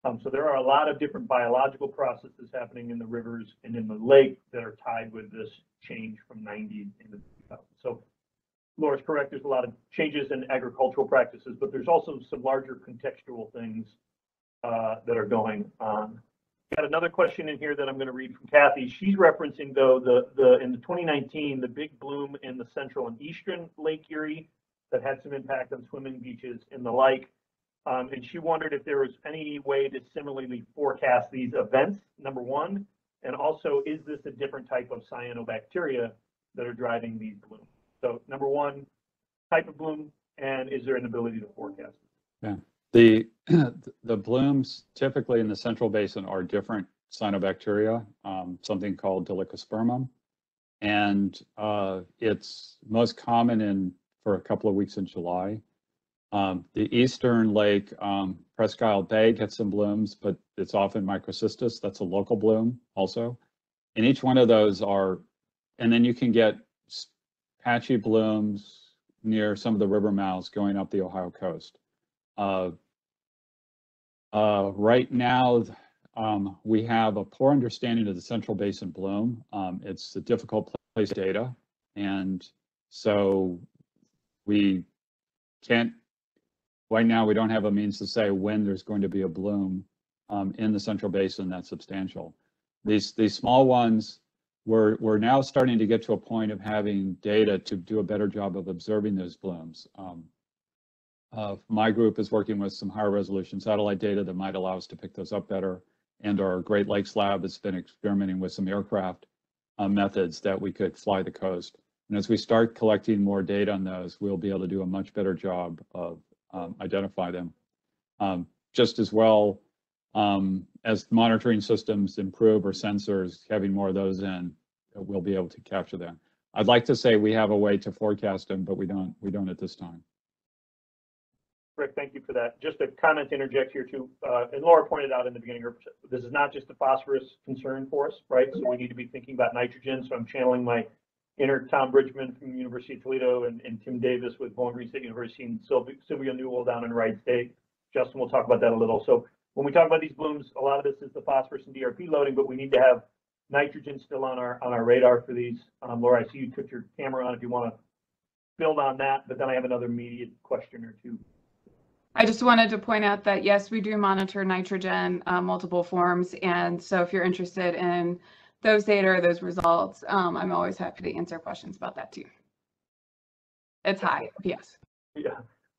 Speaker 1: Um, so there are a lot of different biological processes happening in the rivers and in the lake that are tied with this change from 90 into 2000. So Laura's correct, there's a lot of changes in agricultural practices, but there's also some larger contextual things uh, that are going on. Got another question in here that I'm going to read from Kathy. She's referencing though the the in the 2019 the big bloom in the central and eastern Lake Erie that had some impact on swimming beaches and the like. Um, and she wondered if there was any way to similarly forecast these events. Number one, and also is this a different type of cyanobacteria that are driving these blooms? So number one, type of bloom, and is there an ability to forecast? Yeah.
Speaker 6: The, *clears throat* the blooms typically in the central basin are different cyanobacteria, um, something called Dolichospermum. And uh, it's most common in for a couple of weeks in July. Um, the eastern lake, um, Presque Isle Bay gets some blooms, but it's often microcystis. That's a local bloom also. And each one of those are, and then you can get patchy blooms near some of the river mouths going up the Ohio coast. Uh, uh, right now, um, we have a poor understanding of the Central Basin bloom. Um, it's a difficult place data. And so we can't, right now, we don't have a means to say when there's going to be a bloom um, in the Central Basin that's substantial. These, these small ones, we're, we're now starting to get to a point of having data to do a better job of observing those blooms. Um, uh, my group is working with some higher resolution satellite data that might allow us to pick those up better. And our Great Lakes Lab has been experimenting with some aircraft uh, methods that we could fly the coast. And as we start collecting more data on those, we'll be able to do a much better job of um, identify them. Um, just as well um, as monitoring systems improve or sensors, having more of those in, we'll be able to capture them. I'd like to say we have a way to forecast them, but we don't. We don't at this time.
Speaker 1: Rick, thank you for that. Just a comment to interject here too, uh, and Laura pointed out in the beginning, this is not just a phosphorus concern for us, right? So we need to be thinking about nitrogen, so I'm channeling my inner Tom Bridgeman from University of Toledo and, and Tim Davis with Bowling Green State University and Silvia Newell down in Wright State. Justin will talk about that a little. So when we talk about these blooms, a lot of this is the phosphorus and DRP loading, but we need to have nitrogen still on our, on our radar for these. Um, Laura, I see you put your camera on if you want to build on that, but then I have another immediate question or two.
Speaker 5: I just wanted to point out that yes, we do monitor nitrogen, uh, multiple forms. And so if you're interested in those data or those results, um, I'm always happy to answer questions about that too. It's high, yes.
Speaker 1: Yeah.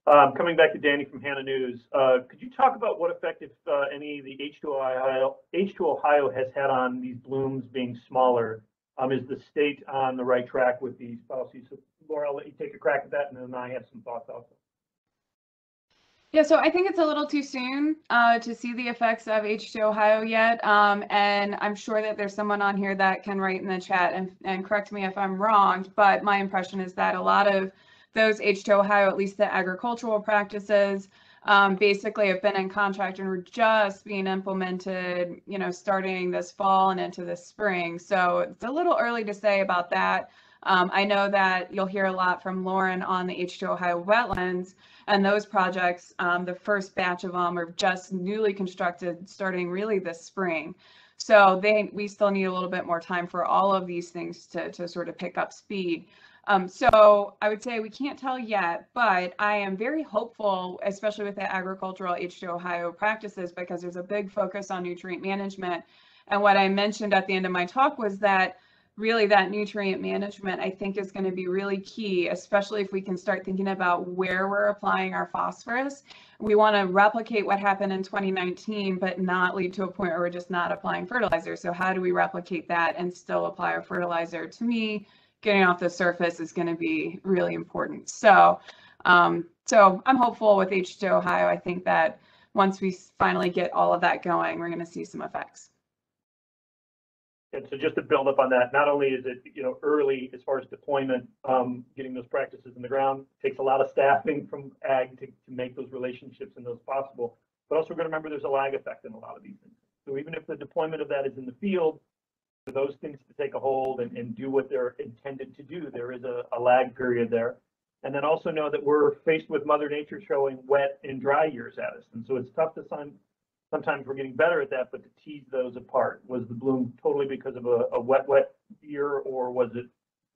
Speaker 1: Um, coming back to Danny from Hannah News, uh, could you talk about what effect, if uh, any, the H2 Ohio, H2 Ohio has had on these blooms being smaller? Um, is the state on the right track with these policies? So Laura, I'll let you take a crack at that, and then I have some thoughts also.
Speaker 5: Yeah, so I think it's a little too soon uh, to see the effects of H2 Ohio yet. Um, and I'm sure that there's someone on here that can write in the chat and, and correct me if I'm wrong. But my impression is that a lot of those H2 Ohio, at least the agricultural practices, um, basically have been in contract and were just being implemented, you know, starting this fall and into this spring. So it's a little early to say about that. Um, I know that you'll hear a lot from Lauren on the H2 Ohio wetlands. And those projects, um, the first batch of them are just newly constructed, starting really this spring. So they, we still need a little bit more time for all of these things to, to sort of pick up speed. Um, so I would say we can't tell yet, but I am very hopeful, especially with the agricultural H2 Ohio practices, because there's a big focus on nutrient management. And what I mentioned at the end of my talk was that really that nutrient management I think is going to be really key, especially if we can start thinking about where we're applying our phosphorus. We want to replicate what happened in 2019, but not lead to a point where we're just not applying fertilizer. So how do we replicate that and still apply our fertilizer? To me, getting off the surface is going to be really important. So, um, so I'm hopeful with H2 Ohio. I think that once we finally get all of that going, we're going to see some effects.
Speaker 1: And so just to build up on that, not only is it, you know, early as far as deployment, um, getting those practices in the ground, takes a lot of staffing from ag to, to make those relationships and those possible. But also we're gonna remember there's a lag effect in a lot of these things. So even if the deployment of that is in the field, those things to take a hold and, and do what they're intended to do, there is a, a lag period there. And then also know that we're faced with Mother Nature showing wet and dry years at us. And so it's tough to sign, sometimes we're getting better at that, but to tease those apart. Was the bloom totally because of a, a wet, wet year, or was it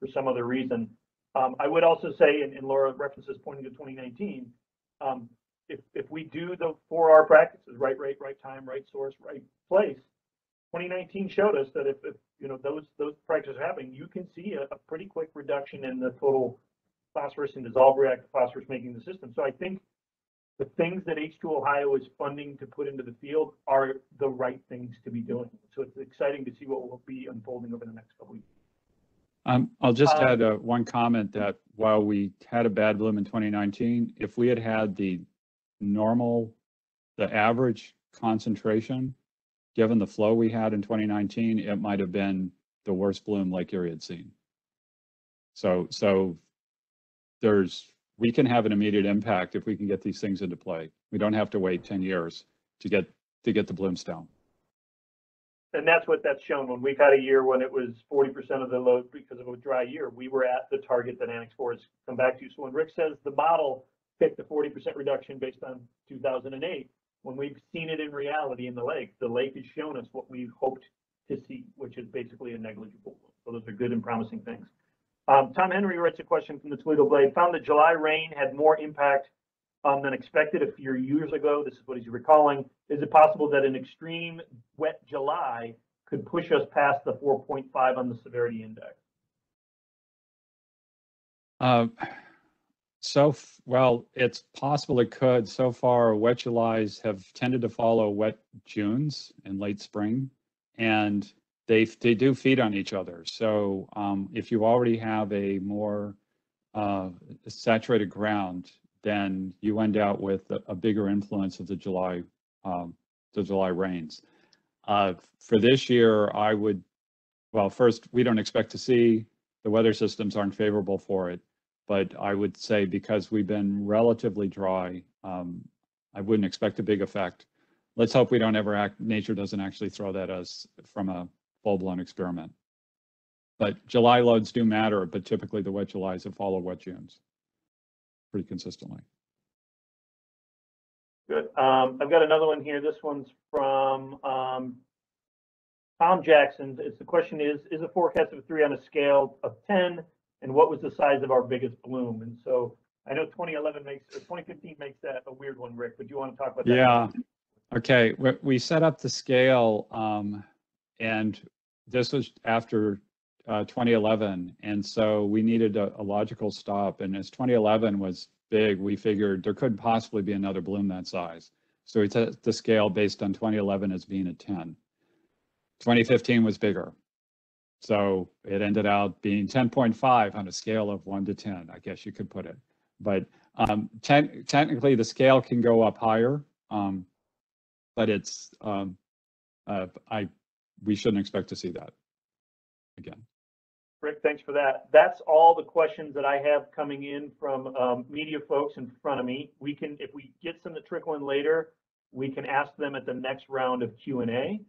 Speaker 1: for some other reason? Um, I would also say, and, and Laura references pointing to 2019, um, if, if we do the four R practices, right rate, right time, right source, right place, 2019 showed us that if, if you know those those practices are happening, you can see a, a pretty quick reduction in the total phosphorus and dissolved reactive phosphorus making the system. So I think the things that H2 Ohio is funding to put into the field are the right things to be doing. So it's exciting to see what will be unfolding over the next couple of years.
Speaker 6: Um, I'll just
Speaker 1: Uh,
Speaker 6: add uh, one comment that while we had a bad bloom in 2019, if we had had the normal, the average concentration, given the flow we had in 2019, it might have been the worst bloom Lake Erie had seen. So, so there's, we can have an immediate impact if we can get these things into play. We don't have to wait 10 years to get, to get the blooms down.
Speaker 1: And that's what that's shown. When we've had a year when it was 40% of the load because of a dry year, we were at the target that Annex 4 has come back to. So when Rick says the model picked a 40% reduction based on 2008, when we've seen it in reality in the lake, the lake has shown us what we hoped to see, which is basically a negligible. So those are good and promising things. Um, Tom Henry writes a question from the Toledo Blade. Found that July rain had more impact um, than expected a few years ago. This is what he's recalling. Is it possible that an extreme wet July could push us past the 4.5 on the severity index?
Speaker 6: Uh, So, well, it's possible it could. So far, wet Julys have tended to follow wet Junes in late spring. And they, they do feed on each other. So um, if you already have a more uh, saturated ground, then you end out with a, a bigger influence of the July, um, the July rains. Uh, for this year, I would, well, first, we don't expect to see, the weather systems aren't favorable for it. But I would say because we've been relatively dry, um, I wouldn't expect a big effect. Let's hope we don't ever act, nature doesn't actually throw that at us from a full-blown experiment. But July loads do matter, but typically the wet Julys have followed wet Junes pretty consistently.
Speaker 1: Good. Um, I've got another one here. This one's from, um, Tom Jackson. It's, the question is, is a forecast of three on a scale of ten? And what was the size of our biggest bloom? And so I know twenty eleven makes, or twenty fifteen makes that a weird one, Rick, but do you want to talk about that?
Speaker 6: Yeah. Okay, we, we set up the scale, um, and this was after, uh, 2011. And so we needed a, a logical stop. And as 2011 was big, we figured there couldn't possibly be another bloom that size. So we set the scale based on 2011 as being a 10. 2015 was bigger. So it ended out being 10.5 on a scale of one to 10, I guess you could put it. But um, te- technically, the scale can go up higher. Um, but it's um, uh, I we shouldn't expect to see that again.
Speaker 1: Rick, thanks for that. That's all the questions that I have coming in from um, media folks in front of me. We can, if we get some that trickle in later, we can ask them at the next round of Q and A.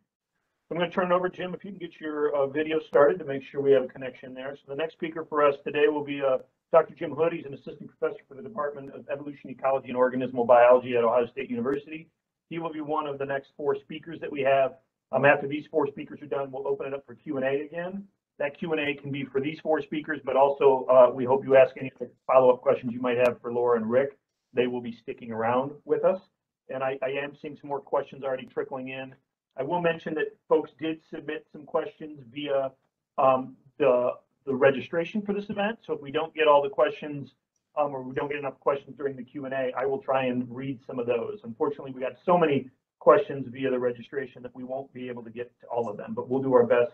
Speaker 1: I'm going to turn it over, Jim, if you can get your uh, video started to make sure we have a connection there. So the next speaker for us today will be uh, Dr. Jim Hood. He's an assistant professor for the Department of Evolution, Ecology, and Organismal Biology at Ohio State University. He will be one of the next four speakers that we have. Um, after these four speakers are done, we'll open it up for Q and A again. That Q and A can be for these four speakers, but also uh, we hope you ask any follow-up questions you might have for Laura and Rick. They will be sticking around with us. And I, I am seeing some more questions already trickling in. I will mention that folks did submit some questions via um, the, the registration for this event. So if we don't get all the questions um, or we don't get enough questions during the Q and A, I will try and read some of those. Unfortunately, we got so many questions via the registration that we won't be able to get to all of them, but we'll do our best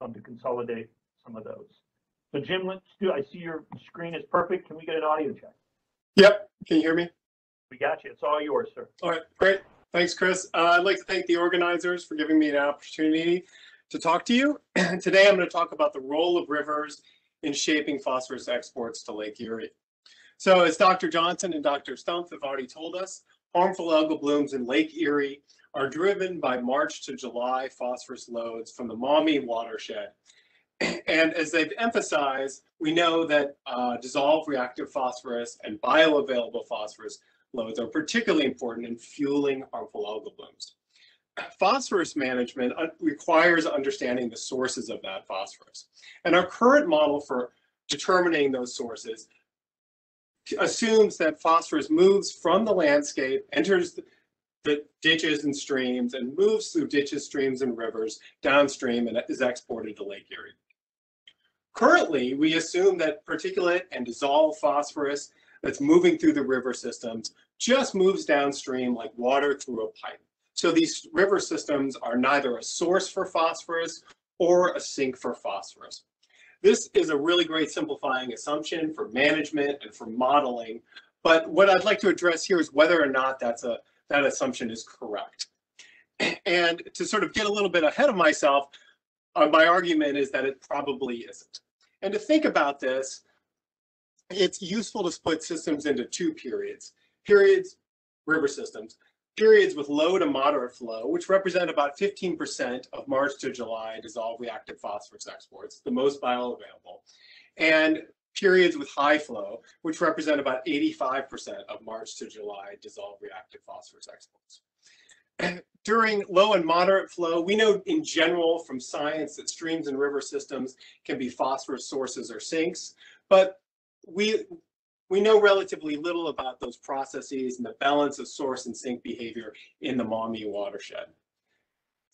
Speaker 1: um, to consolidate some of those. So Jim, let's do, I see your screen is perfect. Can we get an audio check?
Speaker 7: Yep, can you hear me?
Speaker 1: We got you. It's all yours, sir.
Speaker 7: All right, great. Thanks, Chris. Uh, I'd like to thank the organizers for giving me an opportunity to talk to you. *clears throat* Today, I'm going to talk about the role of rivers in shaping phosphorus exports to Lake Erie. So as Dr. Johnson and Dr. Stumpf have already told us, harmful algal blooms in Lake Erie are driven by March to July phosphorus loads from the Maumee watershed. *clears throat* And as they've emphasized, we know that uh, dissolved reactive phosphorus and bioavailable phosphorus loads are particularly important in fueling harmful algal blooms. Phosphorus management uh, requires understanding the sources of that phosphorus. And our current model for determining those sources assumes that phosphorus moves from the landscape, enters the, the ditches and streams, and moves through ditches, streams, and rivers downstream and is exported to Lake Erie. Currently, we assume that particulate and dissolved phosphorus that's moving through the river systems just moves downstream like water through a pipe. So these river systems are neither a source for phosphorus or a sink for phosphorus. This is a really great simplifying assumption for management and for modeling. But what I'd like to address here is whether or not that's a that assumption is correct. *clears throat* And to sort of get a little bit ahead of myself, uh, my argument is that it probably isn't. And to think about this, it's useful to split systems into two periods. Periods, river systems, periods with low to moderate flow, which represent about 15% of March to July dissolved reactive phosphorus exports, the most bioavailable, and periods with high flow, which represent about 85% of March to July dissolved reactive phosphorus exports. *clears throat* During low and moderate flow, we know in general from science that streams and river systems can be phosphorus sources or sinks, but we we know relatively little about those processes and the balance of source and sink behavior in the Maumee watershed.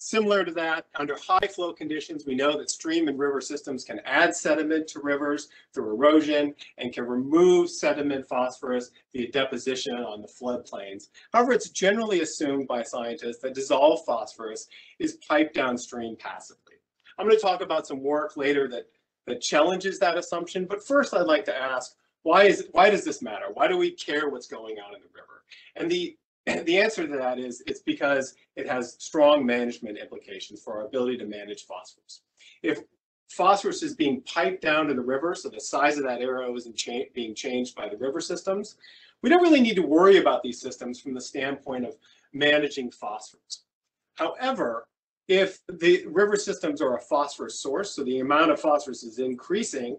Speaker 7: Similar to that, under high flow conditions, we know that stream and river systems can add sediment to rivers through erosion and can remove sediment phosphorus via deposition on the floodplains. However, it's generally assumed by scientists that dissolved phosphorus is piped downstream passively. I'm going to talk about some work later that, that challenges that assumption, but first I'd like to ask, why is why does this matter? Why do we care what's going on in the river? And the *clears throat* the answer to that is it's because it has strong management implications for our ability to manage phosphorus. If phosphorus is being piped down to the river, so the size of that arrow isn't cha being changed by the river systems, we don't really need to worry about these systems from the standpoint of managing phosphorus. However, if the river systems are a phosphorus source, so the amount of phosphorus is increasing,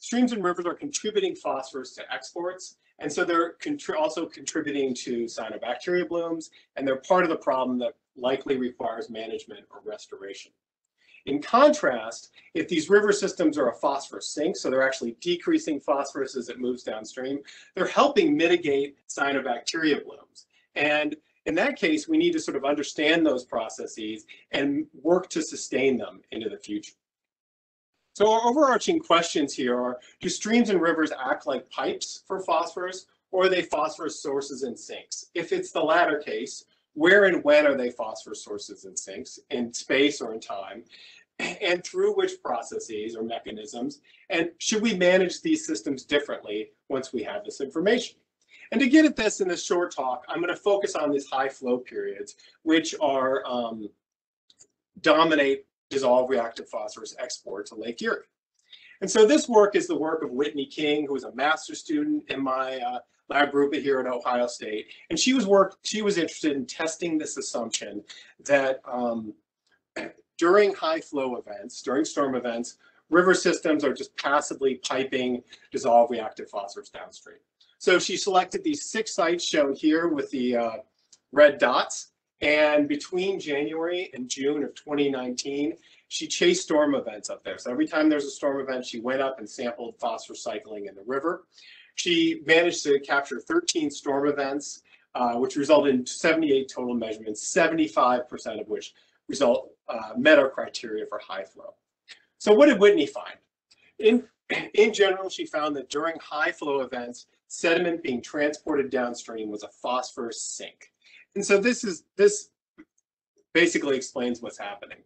Speaker 7: streams and rivers are contributing phosphorus to exports, and so they're contri also contributing to cyanobacteria blooms, and they're part of the problem that likely requires management or restoration. In contrast, if these river systems are a phosphorus sink, so they're actually decreasing phosphorus as it moves downstream, they're helping mitigate cyanobacteria blooms. And in that case, we need to sort of understand those processes and work to sustain them into the future. So our overarching questions here are, do streams and rivers act like pipes for phosphorus, or are they phosphorus sources and sinks? If it's the latter case, where and when are they phosphorus sources and sinks, in space or in time? And through which processes or mechanisms? And should we manage these systems differently once we have this information? And to get at this in this short talk, I'm going to focus on these high flow periods, which are um, dominate dissolved reactive phosphorus export to Lake Erie. And so this work is the work of Whitney King, who was a master's student in my uh, lab group here at Ohio State. And she was work, she was interested in testing this assumption that um, *clears throat* during high flow events, during storm events, river systems are just passively piping dissolved reactive phosphorus downstream. So she selected these six sites shown here with the uh, red dots. And between January and June of 2019, she chased storm events up there. So every time there's a storm event, she went up and sampled phosphorus cycling in the river. She managed to capture 13 storm events, uh, which resulted in 78 total measurements, 75% of which result uh, met our criteria for high flow. So what did Whitney find? In, in general, she found that during high flow events, sediment being transported downstream was a phosphorus sink. And so this is this basically explains what's happening.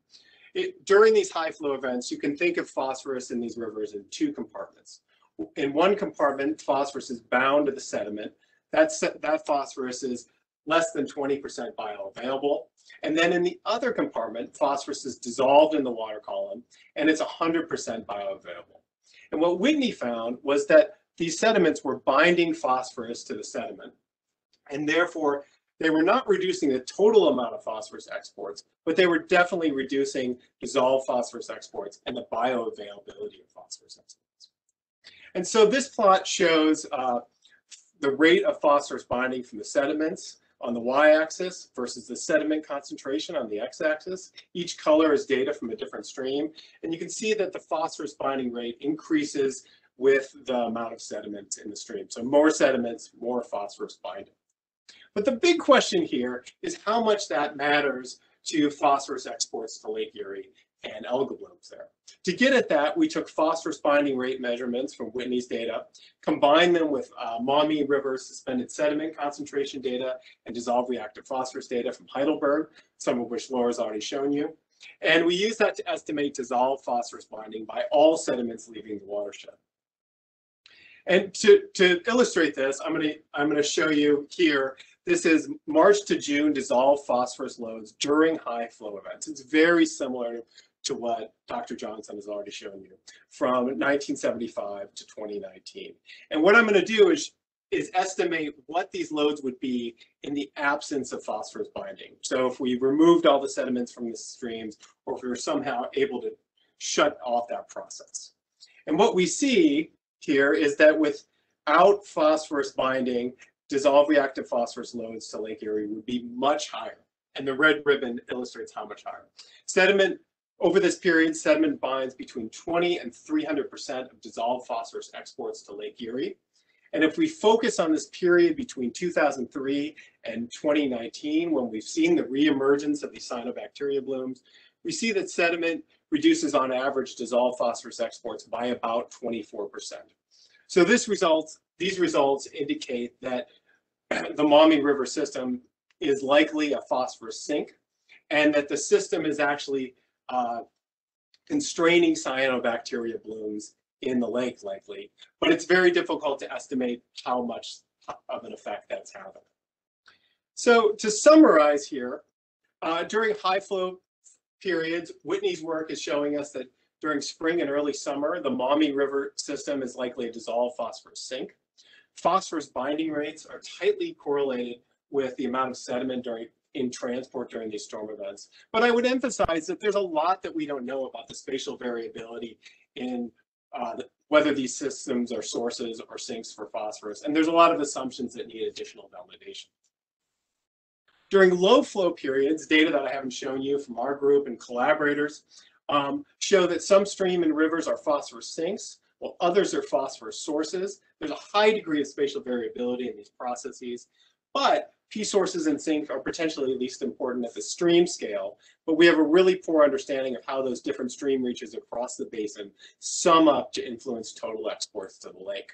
Speaker 7: It, during these high flow events, you can think of phosphorus in these rivers in two compartments. In one compartment, phosphorus is bound to the sediment. That, that phosphorus is less than 20% bioavailable. And then in the other compartment, phosphorus is dissolved in the water column and it's 100% bioavailable. And what Whitney found was that these sediments were binding phosphorus to the sediment. And therefore, they were not reducing the total amount of phosphorus exports, but they were definitely reducing dissolved phosphorus exports and the bioavailability of phosphorus exports. And so this plot shows uh, the rate of phosphorus binding from the sediments on the y-axis versus the sediment concentration on the x-axis. Each color is data from a different stream. And you can see that the phosphorus binding rate increases with the amount of sediment in the stream. So more sediments, more phosphorus binding. But the big question here is how much that matters to phosphorus exports to Lake Erie and algal blooms there. To get at that, we took phosphorus binding rate measurements from Whitney's data, combined them with uh, Maumee River suspended sediment concentration data and dissolved reactive phosphorus data from Heidelberg, some of which Laura's already shown you. And we used that to estimate dissolved phosphorus binding by all sediments leaving the watershed. And to, to illustrate this, I'm to I'm to show you here. This is March to June dissolved phosphorus loads during high flow events. It's very similar to what Dr. Johnson has already shown you from 1975 to 2019. And what I'm going to do is is estimate what these loads would be in the absence of phosphorus binding. So if we removed all the sediments from the streams, or if we were somehow able to shut off that process. And what we see here is that without phosphorus binding, dissolved reactive phosphorus loads to Lake Erie would be much higher. And the red ribbon illustrates how much higher. Sediment, over this period, sediment binds between 20 and 300% of dissolved phosphorus exports to Lake Erie. And if we focus on this period between 2003 and 2019, when we've seen the reemergence of these cyanobacteria blooms, we see that sediment reduces on average dissolved phosphorus exports by about 24%. So this results, these results indicate that the Maumee River system is likely a phosphorus sink and that the system is actually uh, constraining cyanobacteria blooms in the lake likely, but it's very difficult to estimate how much of an effect that's having. So to summarize here, uh, during high flow periods, Whitney's work is showing us that during spring and early summer, the Maumee River system is likely to dissolve phosphorus sink. Phosphorus binding rates are tightly correlated with the amount of sediment during in transport during these storm events. But I would emphasize that there's a lot that we don't know about the spatial variability in uh, whether these systems are sources or sinks for phosphorus. And there's a lot of assumptions that need additional validation. During low flow periods, data that I haven't shown you from our group and collaborators um, show that some stream and rivers are phosphorus sinks, while others are phosphorus sources. There's a high degree of spatial variability in these processes, but P sources and sink are potentially least important at the stream scale, but we have a really poor understanding of how those different stream reaches across the basin sum up to influence total exports to the lake.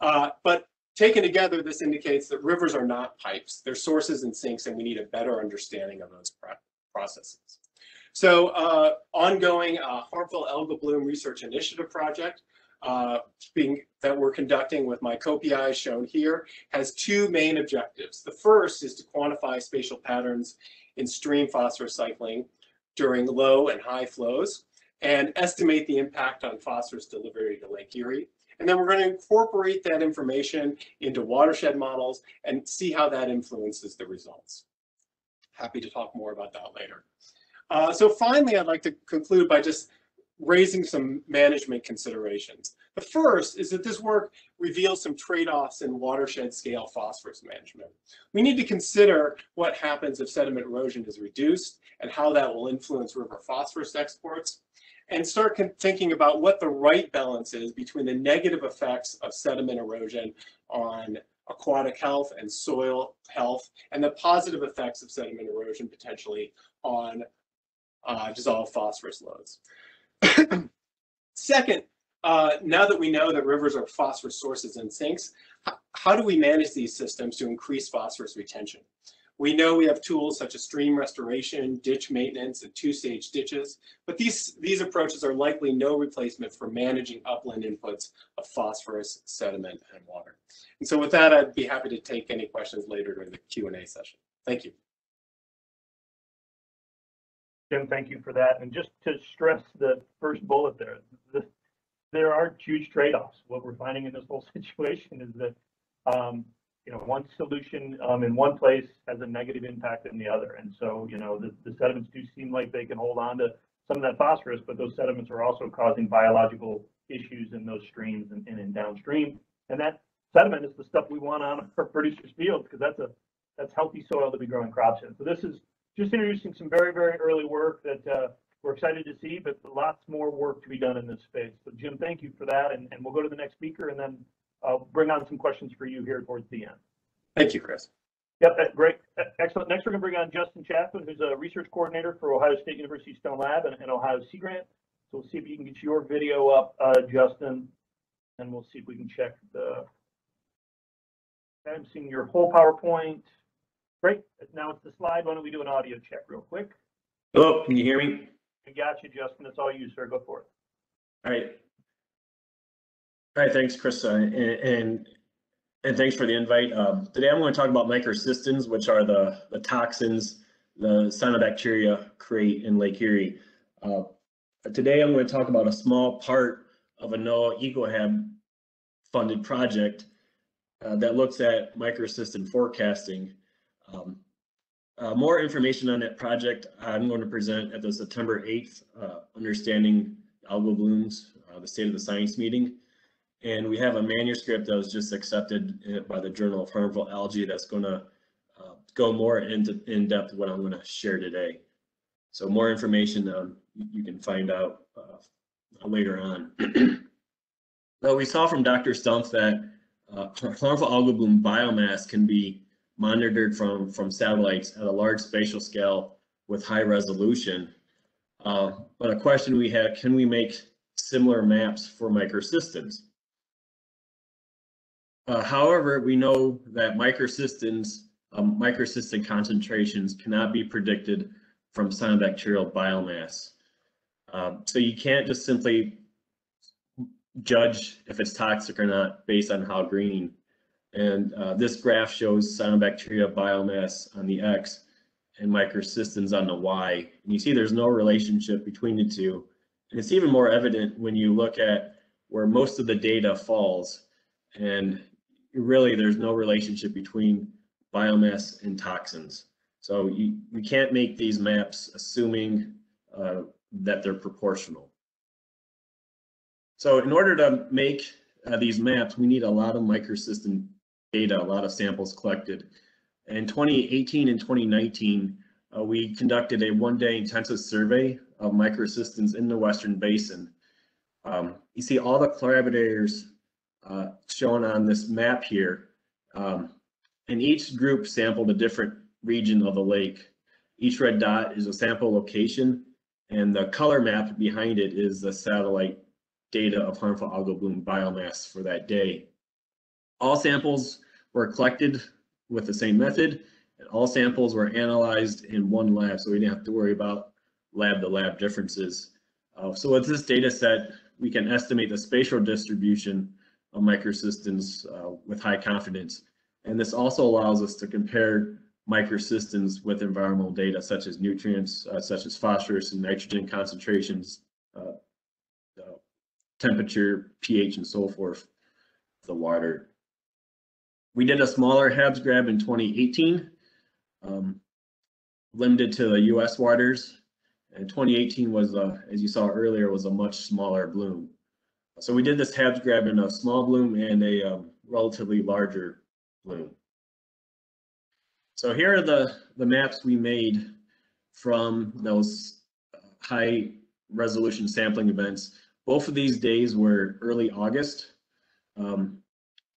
Speaker 7: Uh, but taken together, this indicates that rivers are not pipes. They're sources and sinks, and we need a better understanding of those processes. So uh, ongoing uh, harmful algal bloom research initiative project uh, being that we're conducting with mycopiae shown here has two main objectives. The first is to quantify spatial patterns in stream phosphorus cycling during low and high flows and estimate the impact on phosphorus delivery to Lake Erie. And then we're going to incorporate that information into watershed models and see how that influences the results. Happy to talk more about that later. Uh, so finally, I'd like to conclude by just raising some management considerations. The first is that this work reveals some trade-offs in watershed scale phosphorus management. We need to consider what happens if sediment erosion is reduced and how that will influence river phosphorus exports and start thinking about what the right balance is between the negative effects of sediment erosion on aquatic health and soil health and the positive effects of sediment erosion potentially on uh, dissolved phosphorus loads. Second, uh, now that we know that rivers are phosphorus sources and sinks, how do we manage these systems to increase phosphorus retention? We know we have tools such as stream restoration, ditch maintenance, and two-stage ditches, but these, these approaches are likely no replacement for managing upland inputs of phosphorus, sediment, and water. And so with that, I'd be happy to take any questions later during the Q and A session. Thank you.
Speaker 1: Jim, thank you for that. And just to stress the first bullet there, the, there are huge trade-offs. What we're finding in this whole *laughs* situation is that, um, you know, one solution, um, in one place has a negative impact in the other. And so, you know, the, the sediments do seem like they can hold on to some of that phosphorus, but those sediments are also causing biological issues in those streams and, and in downstream. And that sediment is the stuff we want on *laughs* our producers' fields because that's a, that's healthy soil to be growing crops in. So this is just introducing some very, very early work that uh, we're excited to see, but lots more work to be done in this space. So Jim, thank you for that, and, and we'll go to the next speaker, and then I'll bring on some questions for you here towards the end.
Speaker 7: Thank you, Chris.
Speaker 1: Yep, that- great, E- excellent. Next, we're gonna bring on Justin Chapman, who's a research coordinator for Ohio State University Stone Lab and, and Ohio Sea Grant. So we'll see if you can get your video up, uh, Justin, and we'll see if we can check the. I'm seeing your whole PowerPoint. Great, now it's the slide. Why don't we do an audio check real quick?
Speaker 8: Hello, can you hear me?
Speaker 1: I got you, Justin. It's all you, sir. Go for it.
Speaker 8: All right. Right, thanks, Chris, uh, and, and, and thanks for the invite. Um, today I'm going to talk about microcystins, which are the, the toxins the cyanobacteria create in Lake Erie. Uh, today I'm going to talk about a small part of a NOAA EcoHab funded project uh, that looks at microcystin forecasting. Um, uh, more information on that project I'm going to present at the September 8th uh, Understanding Algal Blooms, uh, the State of the Science meeting. And we have a manuscript that was just accepted uh, by the Journal of Harmful Algae that's going to uh, go more into in depth what I'm going to share today. So more information um, you can find out uh, later on. *clears throat* But we saw from Dr. Stumpf that uh, harmful algal bloom biomass can be monitored from, from satellites at a large spatial scale with high resolution. Uh, but a question we had, can we make similar maps for microcystins? Uh, however, we know that microcystins, um, microcystin concentrations cannot be predicted from cyanobacterial biomass. Um, so you can't just simply judge if it's toxic or not based on how green. And uh, this graph shows cyanobacteria biomass on the X and microcystins on the Y. And you see there's no relationship between the two. And it's even more evident when you look at where most of the data falls. And really, there's no relationship between biomass and toxins. So you, we can't make these maps assuming uh, that they're proportional. So in order to make uh, these maps, we need a lot of microcystin data, a lot of samples collected. In 2018 and 2019, uh, we conducted a one-day intensive survey of microcystins in the Western Basin. Um, you see all the collaborators uh, shown on this map here. Um, and each group sampled a different region of the lake. Each red dot is a sample location, and the color map behind it is the satellite data of harmful algal bloom biomass for that day. All samples were collected with the same method, and all samples were analyzed in one lab, so we didn't have to worry about lab to lab differences. Uh, so with this data set, we can estimate the spatial distribution of microcystins uh, with high confidence. And this also allows us to compare microcystins with environmental data such as nutrients, uh, such as phosphorus and nitrogen concentrations, uh, uh, temperature, pH, and so forth, the water. We did a smaller HABS grab in 2018, um, limited to the US waters. And 2018 was, a, as you saw earlier, was a much smaller bloom. So we did this HABS grab in a small bloom and a um, relatively larger bloom. So here are the, the maps we made from those high resolution sampling events. Both of these days were early August, um,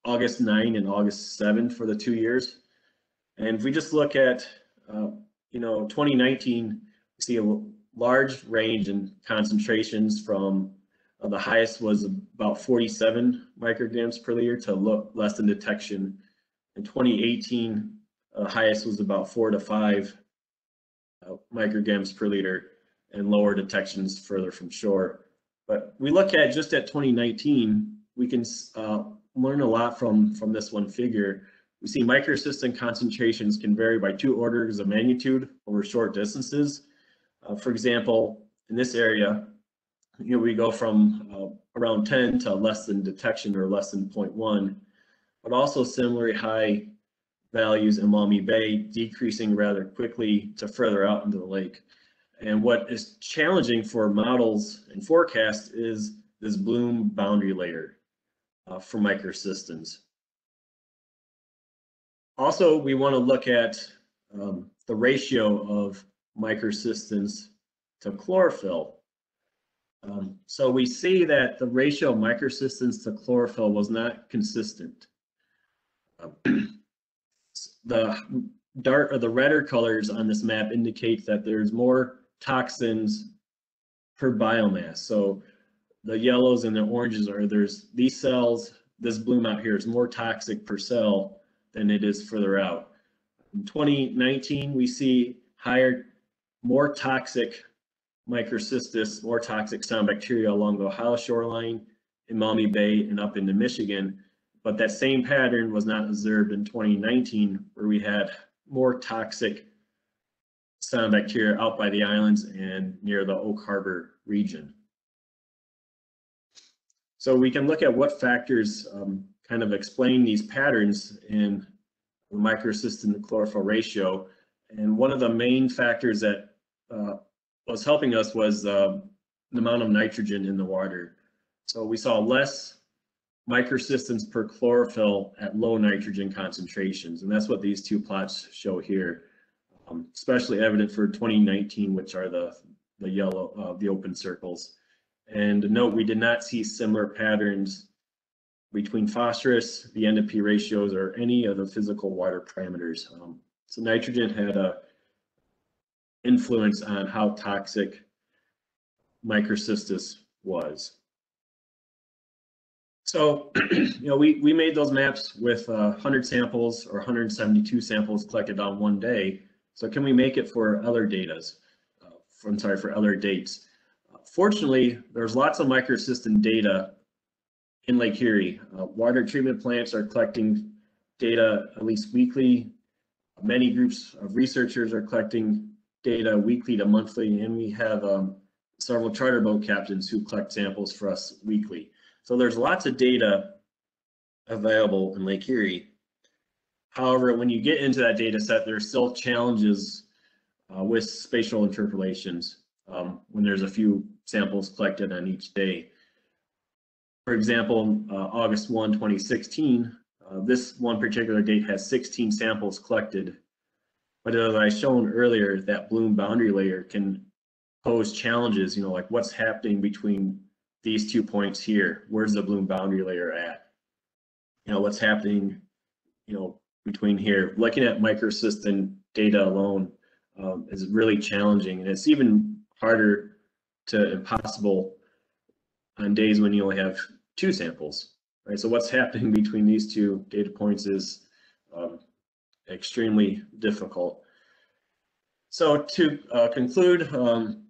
Speaker 8: August 9 and August 7 for the two years. And if we just look at, uh, you know, 2019, we see a large range in concentrations from uh, the highest was about 47 micrograms per liter to look less than detection. In 2018, Uh, highest was about four to five uh, micrograms per liter and lower detections further from shore. But we look at just at 2019, we can uh, learn a lot from, from this one figure. We see microcystin concentrations can vary by two orders of magnitude over short distances. Uh, for example, in this area, you know, we go from uh, around 10 to less than detection or less than 0.1, but also similarly high values in Maumee Bay, decreasing rather quickly to further out into the lake. And what is challenging for models and forecasts is this bloom boundary layer uh, for microcystins. Also, we want to look at um, the ratio of microcystins to chlorophyll. Um, so we see that the ratio of microcystins to chlorophyll was not consistent. Um, *clears throat* the dark or the redder colors on this map indicate that there's more toxins per biomass. So the yellows and the oranges are there's these cells, this bloom out here is more toxic per cell than it is further out. In 2019, we see higher, more toxic microcystis, more toxic cyanobacteria along the Ohio shoreline in Maumee Bay and up into Michigan. But that same pattern was not observed in 2019, where we had more toxic cyanobacteria out by the islands and near the Oak Harbor region. So we can look at what factors um, kind of explain these patterns in the microcystin chlorophyll ratio. And one of the main factors that uh, was helping us was uh, the amount of nitrogen in the water. So we saw less microcystins per chlorophyll at low nitrogen concentrations. And that's what these two plots show here, um, especially evident for 2019, which are the, the yellow, uh, the open circles. And note, we did not see similar patterns between phosphorus, the N ratios, or any of the physical water parameters. Um, so nitrogen had a influence on how toxic microcystis was. So, *clears throat* you know, we, we made those maps with uh, 100 samples or 172 samples collected on one day. So can we make it for other datas? Uh, for, I'm sorry, for other dates. Uh, fortunately, there's lots of microcystin data in Lake Erie. Uh, water treatment plants are collecting data at least weekly. Many groups of researchers are collecting data weekly to monthly, and we have um, several charter boat captains who collect samples for us weekly. So there's lots of data available in Lake Erie. However, when you get into that data set, there's still challenges uh, with spatial interpolations um, when there's a few samples collected on each day. For example, uh, August 1, 2016, uh, this one particular date has 16 samples collected. But as I shown earlier, that bloom boundary layer can pose challenges, you know, like what's happening between these two points here. Where's the bloom boundary layer at? You know, what's happening, you know, between here. Looking at microcystin data alone um, is really challenging. And it's even harder to impossible on days when you only have two samples, right? So what's happening *laughs* between these two data points is um, extremely difficult. So to uh, conclude, um,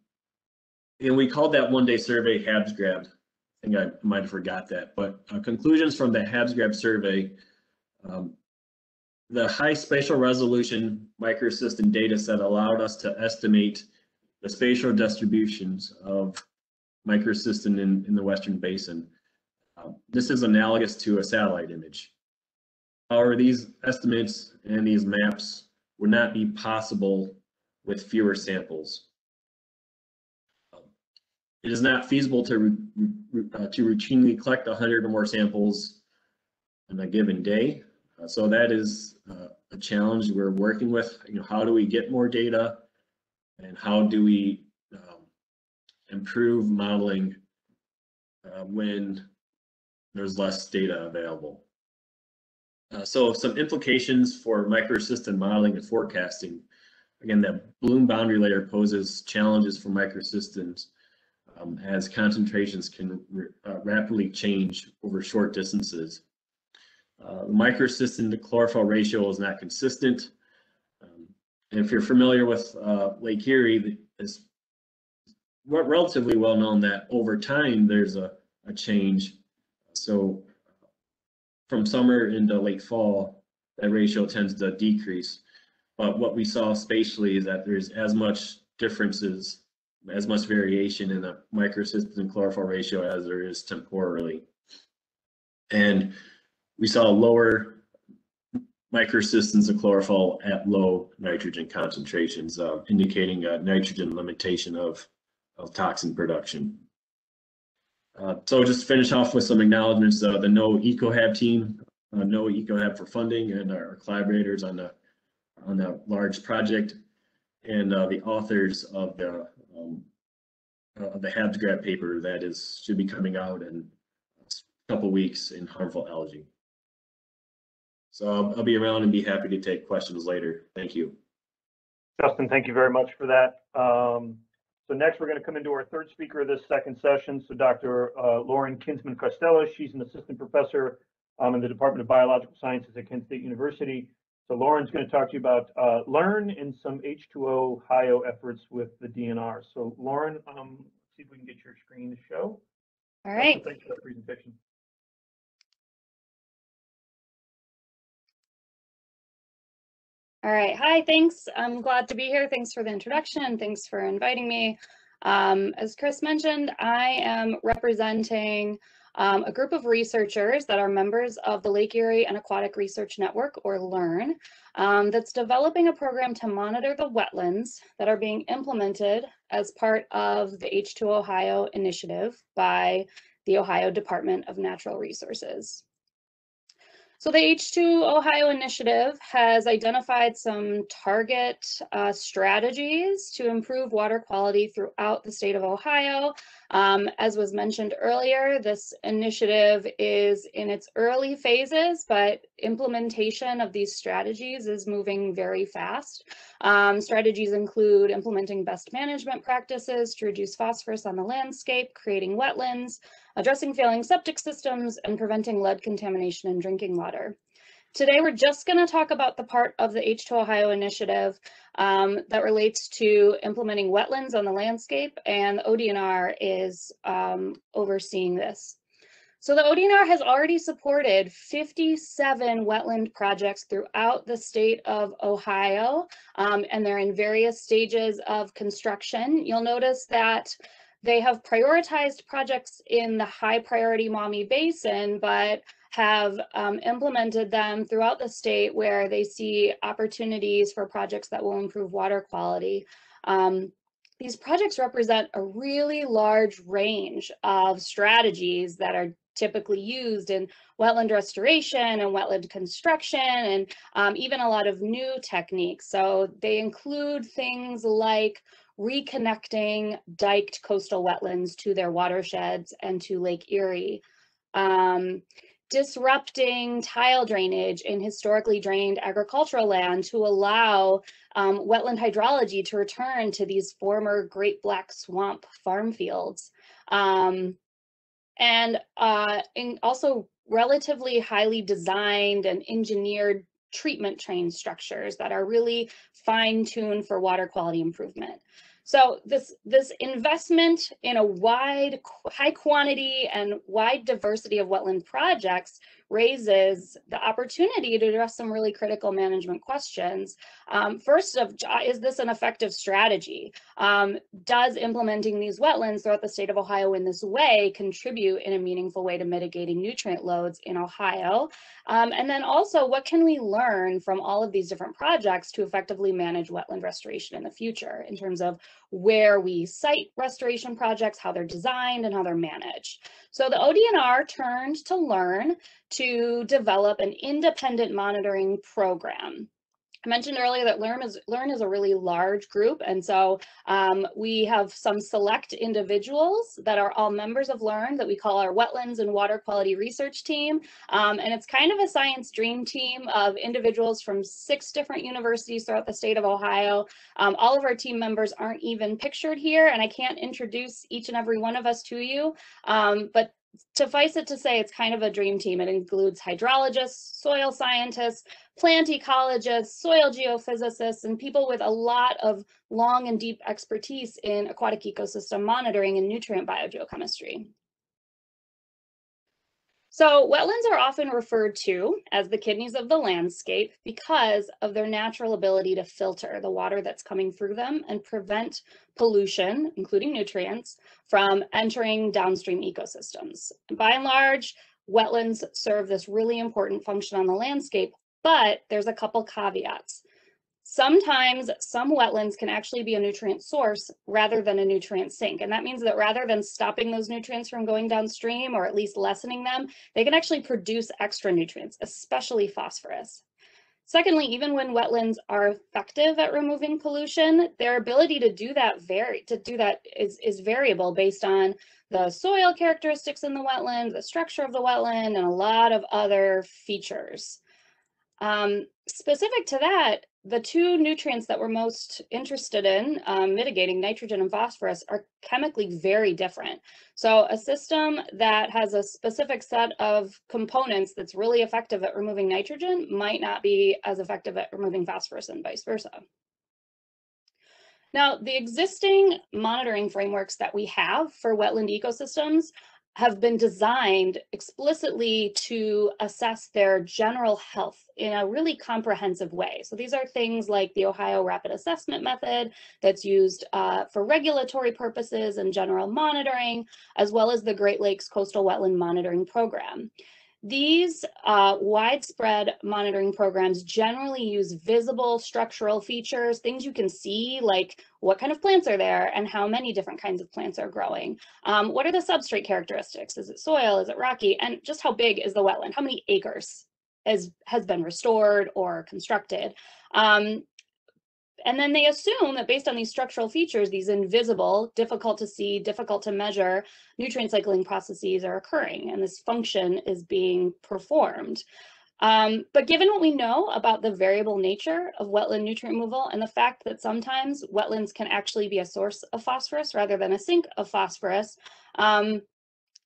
Speaker 8: and we called that one day survey HABSGRAB. I think I might have forgot that, but uh, conclusions from the HABSGRAB survey, um, the high spatial resolution microcystin data set allowed us to estimate the spatial distributions of microcystin in, in the Western Basin. Uh, this is analogous to a satellite image. However, these estimates and these maps would not be possible with fewer samples. It is not feasible to, uh, to routinely collect 100 or more samples on a given day. Uh, so that is uh, a challenge we're working with. You know, how do we get more data and how do we um, improve modeling uh, when there's less data available? Uh, so some implications for microcystin modeling and forecasting. Again, that bloom boundary layer poses challenges for microcystins um, as concentrations can uh, rapidly change over short distances. Uh, the microcystin to chlorophyll ratio is not consistent. if you're familiar with uh, Lake Erie, it's relatively well known that over time there's a, a change. So from summer into late fall, that ratio tends to decrease. But what we saw spatially is that there's as much differences, as much variation in the microcystin chlorophyll ratio as there is temporally. And we saw lower microcystins of chlorophyll at low nitrogen concentrations, uh, indicating a nitrogen limitation of, of toxin production. Uh, so just finish off with some acknowledgements, uh, the NOAA EcoHab team, uh, NOAA EcoHab for funding and our collaborators on the on the large project and uh, the authors of the um, uh, the HABS grab paper that is should be coming out in a couple weeks in harmful algae. So I'll, I'll be around and be happy to take questions later. Thank you.
Speaker 1: Justin, thank you very much for that. Um, so next, we're going to come into our third speaker of this second session. So Dr. Uh, Lauren Kinsman Costello, she's an assistant professor um, in the Department of Biological Sciences at Kent State University. So Lauren's going to talk to you about uh, Learn and some H2O HIO efforts with the DNR. So Lauren, um, see if we can get your screen to show.
Speaker 9: All right.
Speaker 1: Thanks for that presentation.
Speaker 9: All right. Hi, thanks. I'm glad to be here. Thanks for the introduction. Thanks for inviting me. Um, as Chris mentioned, I am representing um, a group of researchers that are members of the Lake Erie and Aquatic Research Network, or LEARN, um, that's developing a program to monitor the wetlands that are being implemented as part of the H2 Ohio initiative by the Ohio Department of Natural Resources. So the H2 Ohio initiative has identified some target uh, strategies to improve water quality throughout the state of Ohio. Um, as was mentioned earlier, this initiative is in its early phases, but implementation of these strategies is moving very fast. Um, strategies include implementing best management practices to reduce phosphorus on the landscape, creating wetlands, addressing failing septic systems, and preventing lead contamination in drinking water. Today, we're just going to talk about the part of the H2 Ohio initiative um, that relates to implementing wetlands on the landscape, and ODNR is um, overseeing this. So the ODNR has already supported 57 wetland projects throughout the state of Ohio, um, and they're in various stages of construction. You'll notice that they have prioritized projects in the high priority Maumee Basin, but have um, implemented them throughout the state where they see opportunities for projects that will improve water quality. Um, these projects represent a really large range of strategies that are typically used in wetland restoration and wetland construction and um, even a lot of new techniques. So they include things like reconnecting diked coastal wetlands to their watersheds and to Lake Erie. Um, disrupting tile drainage in historically drained agricultural land to allow um, wetland hydrology to return to these former Great Black Swamp farm fields. Um, and uh, also relatively highly designed and engineered treatment train structures that are really fine tuned for water quality improvement. So this, this investment in a wide, high quantity and wide diversity of wetland projects raises the opportunity to address some really critical management questions. Um, first of, is this an effective strategy? Um, does implementing these wetlands throughout the state of Ohio in this way contribute in a meaningful way to mitigating nutrient loads in Ohio? Um, and then also, what can we learn from all of these different projects to effectively manage wetland restoration in the future in terms of where we site restoration projects, how they're designed, and how they're managed. So the ODNR turned to learn to develop an independent monitoring program. I mentioned earlier that Learn is, Learn is a really large group, and so um, we have some select individuals that are all members of Learn that we call our Wetlands and Water Quality Research Team, um, and it's kind of a science dream team of individuals from six different universities throughout the state of Ohio. Um, all of our team members aren't even pictured here, and I can't introduce each and every one of us to you, um, but suffice it to say, it's kind of a dream team. It includes hydrologists, soil scientists, plant ecologists, soil geophysicists, and people with a lot of long and deep expertise in aquatic ecosystem monitoring and nutrient biogeochemistry. So wetlands are often referred to as the kidneys of the landscape because of their natural ability to filter the water that's coming through them and prevent pollution, including nutrients, from entering downstream ecosystems. By and large, wetlands serve this really important function on the landscape, but there's a couple caveats. Sometimes some wetlands can actually be a nutrient source rather than a nutrient sink. And that means that rather than stopping those nutrients from going downstream or at least lessening them, they can actually produce extra nutrients, especially phosphorus. Secondly, even when wetlands are effective at removing pollution, their ability to do that vary to do that is, is variable based on the soil characteristics in the wetland, the structure of the wetland, and a lot of other features. Um, specific to that, the two nutrients that we're most interested in um, mitigating, nitrogen and phosphorus, are chemically very different. So a system that has a specific set of components that's really effective at removing nitrogen might not be as effective at removing phosphorus and vice versa. Now, the existing monitoring frameworks that we have for wetland ecosystems have been designed explicitly to assess their general health in a really comprehensive way. So these are things like the Ohio Rapid Assessment Method that's used uh, for regulatory purposes and general monitoring, as well as the Great Lakes Coastal Wetland Monitoring Program. These uh, widespread monitoring programs generally use visible structural features, things you can see, like what kind of plants are there and how many different kinds of plants are growing. Um, what are the substrate characteristics? Is it soil? Is it rocky? And just how big is the wetland? How many acres has, has been restored or constructed? Um, and then they assume that based on these structural features, these invisible, difficult to see, difficult to measure nutrient cycling processes are occurring and this function is being performed. Um, but given what we know about the variable nature of wetland nutrient removal and the fact that sometimes wetlands can actually be a source of phosphorus rather than a sink of phosphorus, um,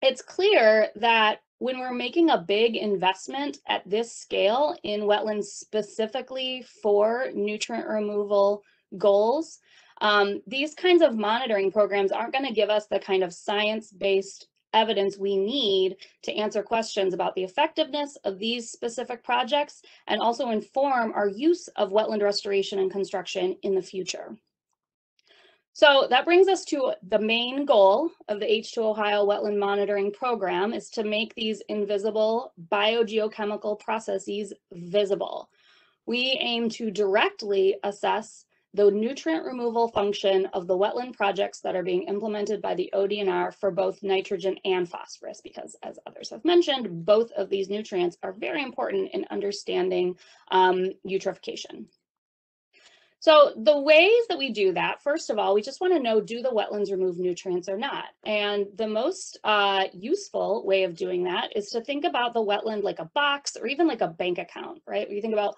Speaker 9: it's clear that when we're making a big investment at this scale in wetlands specifically for nutrient removal goals, um, these kinds of monitoring programs aren't going to give us the kind of science-based evidence we need to answer questions about the effectiveness of these specific projects and also inform our use of wetland restoration and construction in the future. So that brings us to the main goal of the H2 Ohio Wetland Monitoring Program is to make these invisible biogeochemical processes visible. We aim to directly assess the nutrient removal function of the wetland projects that are being implemented by the ODNR for both nitrogen and phosphorus, because as others have mentioned, both of these nutrients are very important in understanding um, eutrophication. So the ways that we do that, first of all, we just want to know, do the wetlands remove nutrients or not? And the most uh, useful way of doing that is to think about the wetland like a box or even like a bank account, right? We think about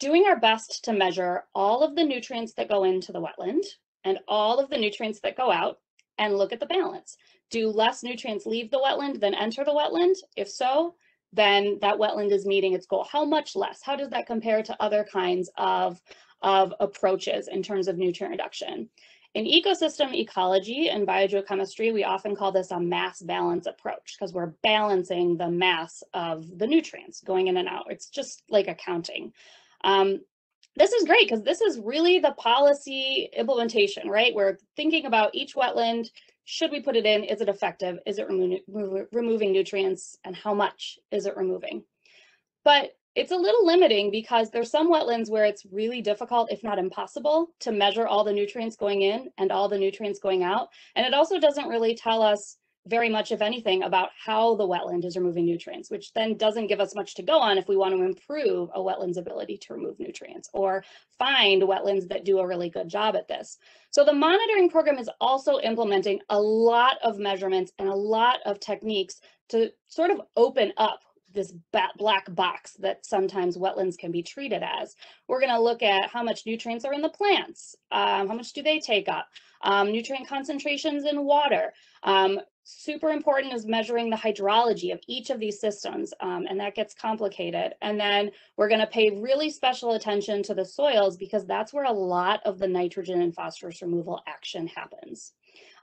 Speaker 9: doing our best to measure all of the nutrients that go into the wetland and all of the nutrients that go out and look at the balance. Do less nutrients leave the wetland than enter the wetland? If so, then that wetland is meeting its goal. How much less? How does that compare to other kinds of of approaches in terms of nutrient reduction. In ecosystem ecology and biogeochemistry, we often call this a mass balance approach because we're balancing the mass of the nutrients going in and out. It's just like accounting. Um, this is great because this is really the policy implementation, right? We're thinking about each wetland. Should we put it in? Is it effective? Is it remo removing nutrients? And how much is it removing? But it's a little limiting because there's some wetlands where it's really difficult, if not impossible, to measure all the nutrients going in and all the nutrients going out. And it also doesn't really tell us very much, if anything, about how the wetland is removing nutrients, which then doesn't give us much to go on if we want to improve a wetland's ability to remove nutrients or find wetlands that do a really good job at this. So the monitoring program is also implementing a lot of measurements and a lot of techniques to sort of open up this black box that sometimes wetlands can be treated as. We're going to look at how much nutrients are in the plants, um, how much do they take up, um, nutrient concentrations in water. Um, super important is measuring the hydrology of each of these systems, um, and that gets complicated. And then we're going to pay really special attention to the soils because that's where a lot of the nitrogen and phosphorus removal action happens.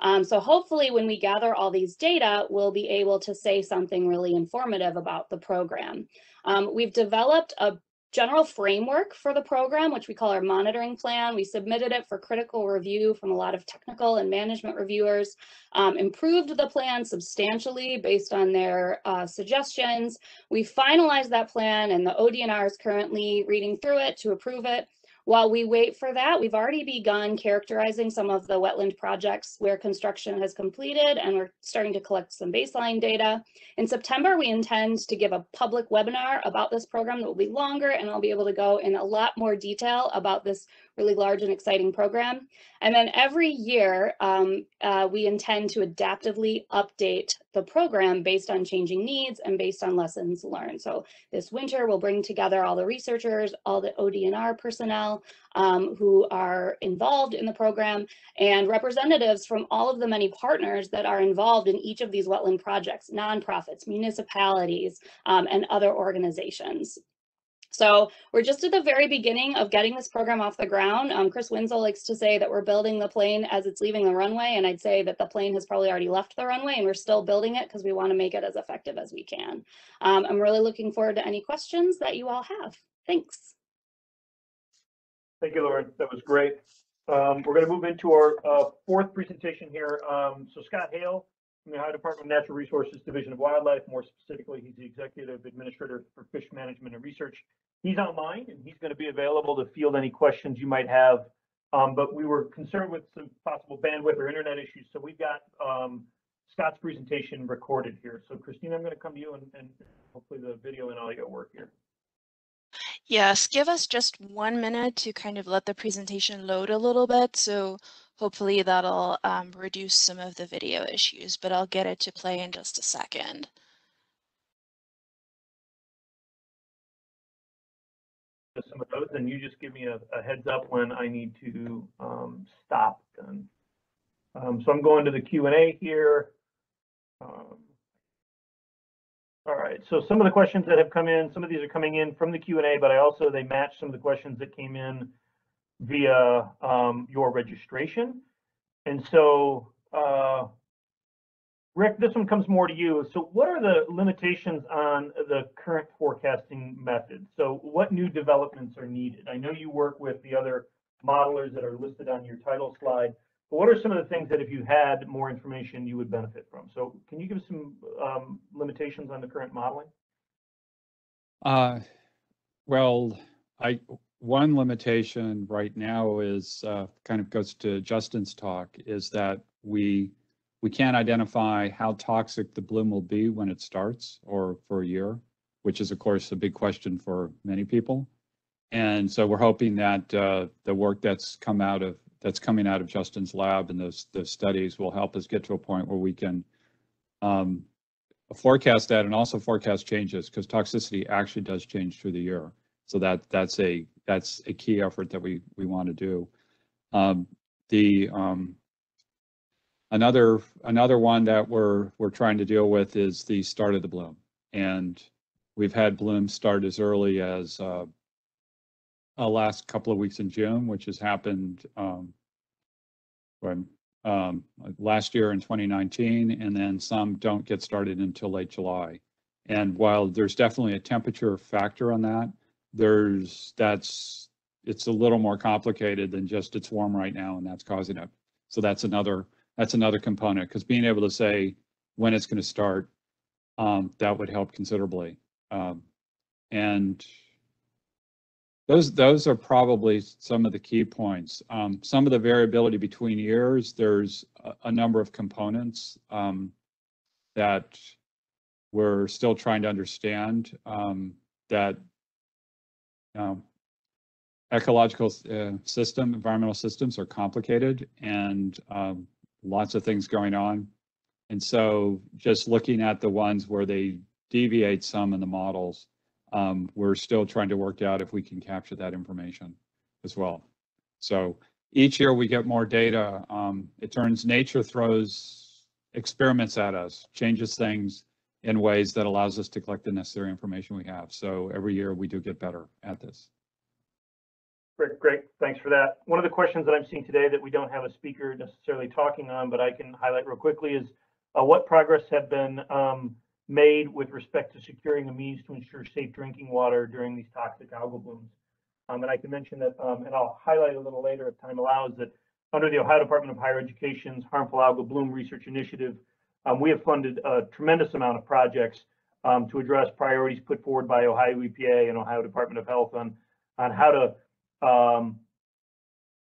Speaker 9: Um, so hopefully when we gather all these data, we'll be able to say something really informative about the program. Um, we've developed a general framework for the program, which we call our monitoring plan. We submitted it for critical review from a lot of technical and management reviewers, um, improved the plan substantially based on their uh, suggestions. We finalized that plan and the ODNR is currently reading through it to approve it. While we wait for that, we've already begun characterizing some of the wetland projects where construction has completed and we're starting to collect some baseline data. In September, we intend to give a public webinar about this program that will be longer and I'll be able to go in a lot more detail about this really large and exciting program. And then every year, um, uh, we intend to adaptively update the program based on changing needs and based on lessons learned. So this winter, we'll bring together all the researchers, all the ODNR personnel um, who are involved in the program, and representatives from all of the many partners that are involved in each of these wetland projects, nonprofits, municipalities, um, and other organizations. So we're just at the very beginning of getting this program off the ground. Um, Chris Winslow likes to say that we're building the plane as it's leaving the runway, and I'd say that the plane has probably already left the runway, and we're still building it because we want to make it as effective as we can. Um, I'm really looking forward to any questions that you all have. Thanks.
Speaker 1: Thank you, Lauren. That was great. Um, we're going to move into our uh, fourth presentation here. Um, so Scott Hale from the Ohio Department of Natural Resources Division of Wildlife. More specifically, he's the Executive Administrator for Fish Management and Research. He's online and he's going to be available to field any questions you might have. Um, but we were concerned with some possible bandwidth or internet issues, so we've got um, Scott's presentation recorded here. So Christina, I'm going to come to you and, and hopefully the video and audio work here.
Speaker 2: Yes, give us just one minute to kind of let the presentation load a little bit. So hopefully that'll um, reduce some of the video issues, but I'll get it to play in just a second.
Speaker 1: Some of those, and you just give me a, a heads up when I need to um, stop. Then. Um, so I'm going to the Q and A here. Um, all right, so some of the questions that have come in, some of these are coming in from the Q and A, but I also they match some of the questions that came in via um, your registration. And so, uh, Rick, this one comes more to you. So what are the limitations on the current forecasting method? So what new developments are needed? I know you work with the other modelers that are listed on your title slide, but what are some of the things that if you had more information, you would benefit from? So can you give us some um, limitations on the current modeling?
Speaker 6: Uh, well, I one limitation right now is uh, kind of goes to Justin's talk is that we we can't identify how toxic the bloom will be when it starts or for a year, which is of course a big question for many people. And so we're hoping that uh, the work that's come out of that's coming out of Justin's lab and those those studies will help us get to a point where we can um, forecast that and also forecast changes because toxicity actually does change through the year. So that that's a that's a key effort that we we want to do. Um, the um, another another one that we're we're trying to deal with is the start of the bloom, and we've had blooms start as early as uh, uh, last couple of weeks in June, which has happened um, when um, last year in 2019, and then some don't get started until late July. And while there's definitely a temperature factor on that, there's that's it's a little more complicated than just it's warm right now and that's causing it. So that's another that's another component because being able to say when it's going to start, um, that would help considerably. Um, and those those are probably some of the key points. Um, some of the variability between years, there's a, a number of components um, that we're still trying to understand um, that um, ecological uh, system, environmental systems are complicated and um, lots of things going on. And so just looking at the ones where they deviate some in the models. Um, we're still trying to work out if we can capture that information as well. So each year we get more data. Um, it turns nature throws experiments at us, changes things in ways that allows us to collect the necessary information we have. So every year we do get better at this.
Speaker 1: Great, great. Thanks for that. One of the questions that I'm seeing today that we don't have a speaker necessarily talking on, but I can highlight real quickly is uh, what progress have been um, made with respect to securing a means to ensure safe drinking water during these toxic algal blooms. Um, and I can mention that, um, and I'll highlight a little later if time allows, that under the Ohio Department of Higher Education's Harmful Algal Bloom Research Initiative, um, we have funded a tremendous amount of projects um, to address priorities put forward by Ohio EPA and Ohio Department of Health on, on how to um,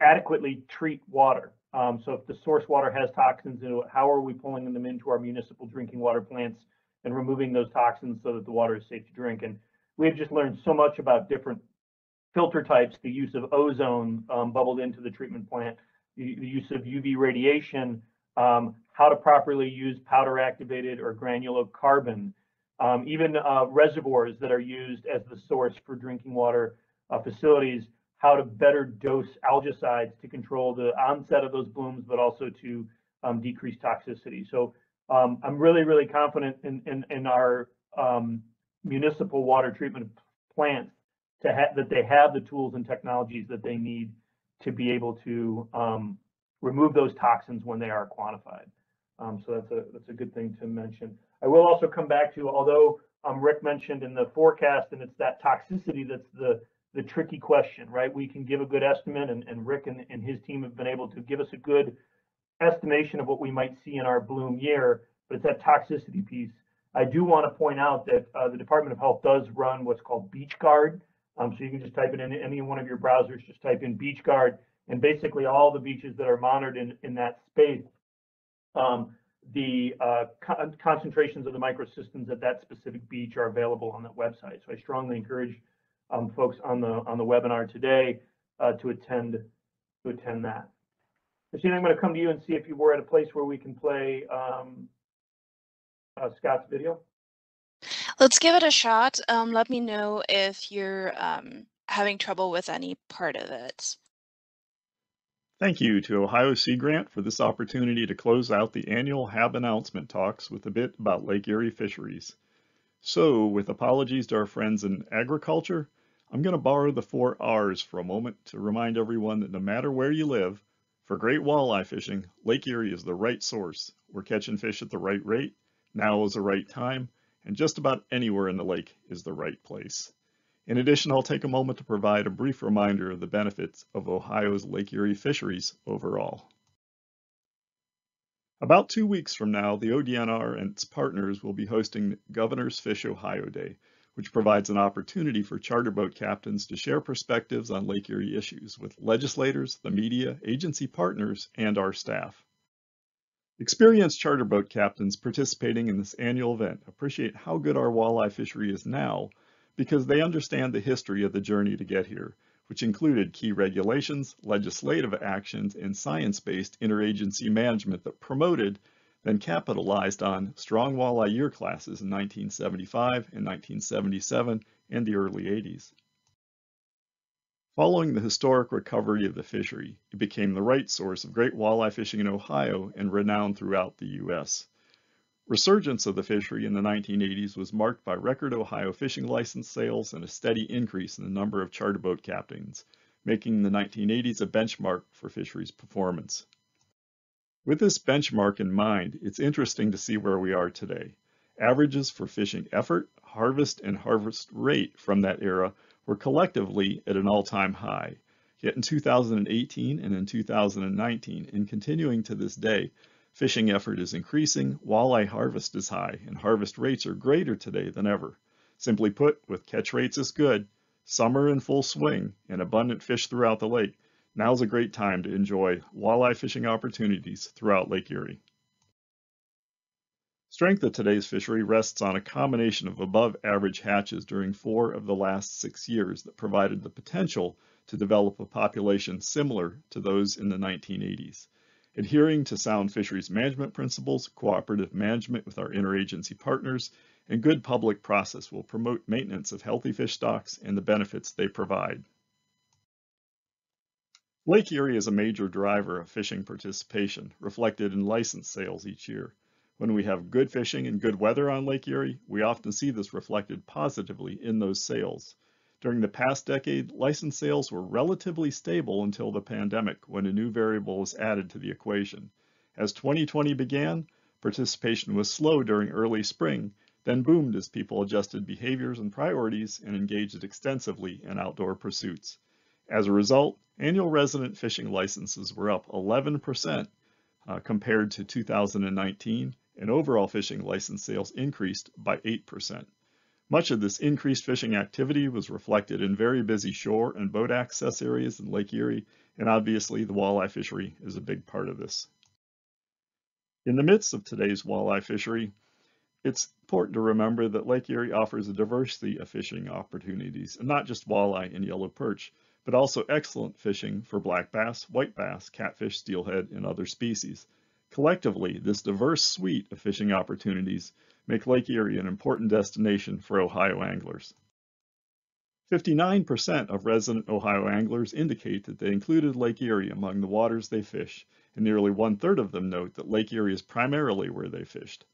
Speaker 1: adequately treat water. Um, so if the source water has toxins in it, how are we pulling them into our municipal drinking water plants and removing those toxins so that the water is safe to drink? And we've just learned so much about different filter types, the use of ozone um, bubbled into the treatment plant, the, the use of UV radiation, um, how to properly use powder activated or granular carbon, um, even uh, reservoirs that are used as the source for drinking water uh, facilities, how to better dose algicides to control the onset of those blooms, but also to um, decrease toxicity. So um, I'm really, really confident in, in, in our um, municipal water treatment plants to have that they have the tools and technologies that they need to be able to um, remove those toxins when they are quantified. Um, so that's a that's a good thing to mention. I will also come back to although um, Rick mentioned in the forecast, and it's that toxicity that's the the tricky question, right? We can give a good estimate, and, and Rick and, and his team have been able to give us a good estimation of what we might see in our bloom year, but it's that toxicity piece. I do want to point out that uh, the Department of Health does run what's called Beach Guard, um, so you can just type it in any one of your browsers, just type in beach guard, and basically all the beaches that are monitored in, in that space, um, the uh, co concentrations of the microcystins at that specific beach are available on that website. So I strongly encourage um, folks on the on the webinar today uh, to attend to attend that. Christine, I'm going to come to you and see if you were at a place where we can play um, uh, Scott's video.
Speaker 2: Let's give it a shot. Um, let me know if you're um, having trouble with any part of it.
Speaker 10: Thank you to Ohio Sea Grant for this opportunity to close out the annual HAB announcement talks with a bit about Lake Erie fisheries. So, with apologies to our friends in agriculture, I'm going to borrow the four R's for a moment to remind everyone that no matter where you live, for great walleye fishing, Lake Erie is the right source. We're catching fish at the right rate, now is the right time, and just about anywhere in the lake is the right place. In addition, I'll take a moment to provide a brief reminder of the benefits of Ohio's Lake Erie fisheries overall. About two weeks from now, the ODNR and its partners will be hosting Governor's Fish Ohio Day, which provides an opportunity for charter boat captains to share perspectives on Lake Erie issues with legislators, the media, agency partners, and our staff. Experienced charter boat captains participating in this annual event appreciate how good our walleye fishery is now because they understand the history of the journey to get here, which included key regulations, legislative actions, and science-based interagency management that promoted, then capitalized on strong walleye year classes in 1975 and 1977 and the early 80s. Following the historic recovery of the fishery, it became the right source of great walleye fishing in Ohio and renowned throughout the U.S. Resurgence of the fishery in the 1980s was marked by record Ohio fishing license sales and a steady increase in the number of charter boat captains, making the 1980s a benchmark for fisheries performance. With this benchmark in mind, it's interesting to see where we are today. Averages for fishing effort, harvest, and harvest rate from that era were collectively at an all-time high. Yet in 2018 and in 2019, and continuing to this day, fishing effort is increasing, walleye harvest is high, and harvest rates are greater today than ever. Simply put, with catch rates as good, summer in full swing, and abundant fish throughout the lake, now's a great time to enjoy walleye fishing opportunities throughout Lake Erie. Strength of today's fishery rests on a combination of above average hatches during four of the last six years that provided the potential to develop a population similar to those in the 1980s. Adhering to sound fisheries management principles, cooperative management with our interagency partners, and good public process will promote maintenance of healthy fish stocks and the benefits they provide. Lake Erie is a major driver of fishing participation, reflected in license sales each year. When we have good fishing and good weather on Lake Erie, we often see this reflected positively in those sales. During the past decade, license sales were relatively stable until the pandemic, when a new variable was added to the equation. As 2020 began, participation was slow during early spring, then boomed as people adjusted behaviors and priorities and engaged extensively in outdoor pursuits. As a result, annual resident fishing licenses were up 11% uh, compared to 2019, and overall fishing license sales increased by 8%. Much of this increased fishing activity was reflected in very busy shore and boat access areas in Lake Erie, and obviously the walleye fishery is a big part of this. In the midst of today's walleye fishery, it's important to remember that Lake Erie offers a diversity of fishing opportunities, and not just walleye and yellow perch, but also excellent fishing for black bass, white bass, catfish, steelhead, and other species. Collectively, this diverse suite of fishing opportunities make Lake Erie an important destination for Ohio anglers. 59% of resident Ohio anglers indicate that they included Lake Erie among the waters they fish, and nearly one-third of them note that Lake Erie is primarily where they fished.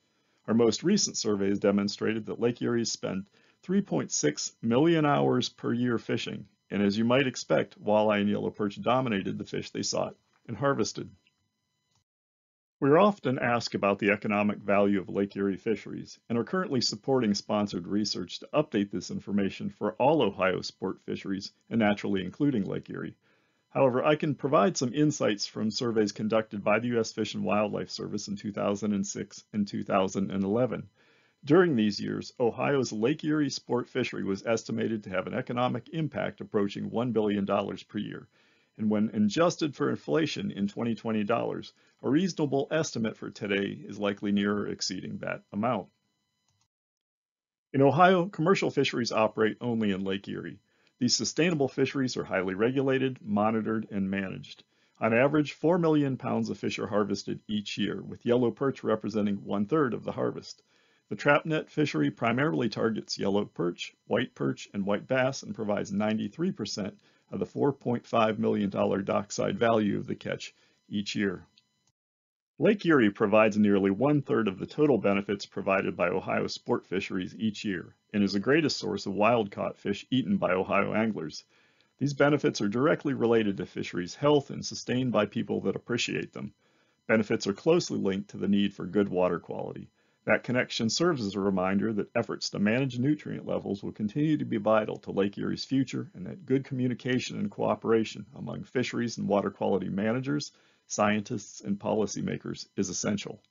Speaker 10: Our most recent surveys demonstrated that Lake Erie spent 3.6 million hours per year fishing, and as you might expect, walleye and yellow perch dominated the fish they sought and harvested. We are often asked about the economic value of Lake Erie fisheries and are currently supporting sponsored research to update this information for all Ohio sport fisheries and naturally including Lake Erie. However, I can provide some insights from surveys conducted by the U.S. Fish and Wildlife Service in 2006 and 2011. During these years, Ohio's Lake Erie sport fishery was estimated to have an economic impact approaching $1 billion per year. And when adjusted for inflation in 2020 dollars, a reasonable estimate for today is likely nearer exceeding that amount. In Ohio, commercial fisheries operate only in Lake Erie. These sustainable fisheries are highly regulated, monitored, and managed. On average, 4 million pounds of fish are harvested each year, with yellow perch representing one-third of the harvest. The trap net fishery primarily targets yellow perch, white perch, and white bass and provides 93% of the $4.5 million dockside value of the catch each year. Lake Erie provides nearly one-third of the total benefits provided by Ohio sport fisheries each year and is the greatest source of wild-caught fish eaten by Ohio anglers. These benefits are directly related to fisheries' health and sustained by people that appreciate them. Benefits are closely linked to the need for good water quality. That connection serves as a reminder that efforts to manage nutrient levels will continue to be vital to Lake Erie's future and that good communication and cooperation among fisheries and water quality managers, scientists, and policymakers is essential.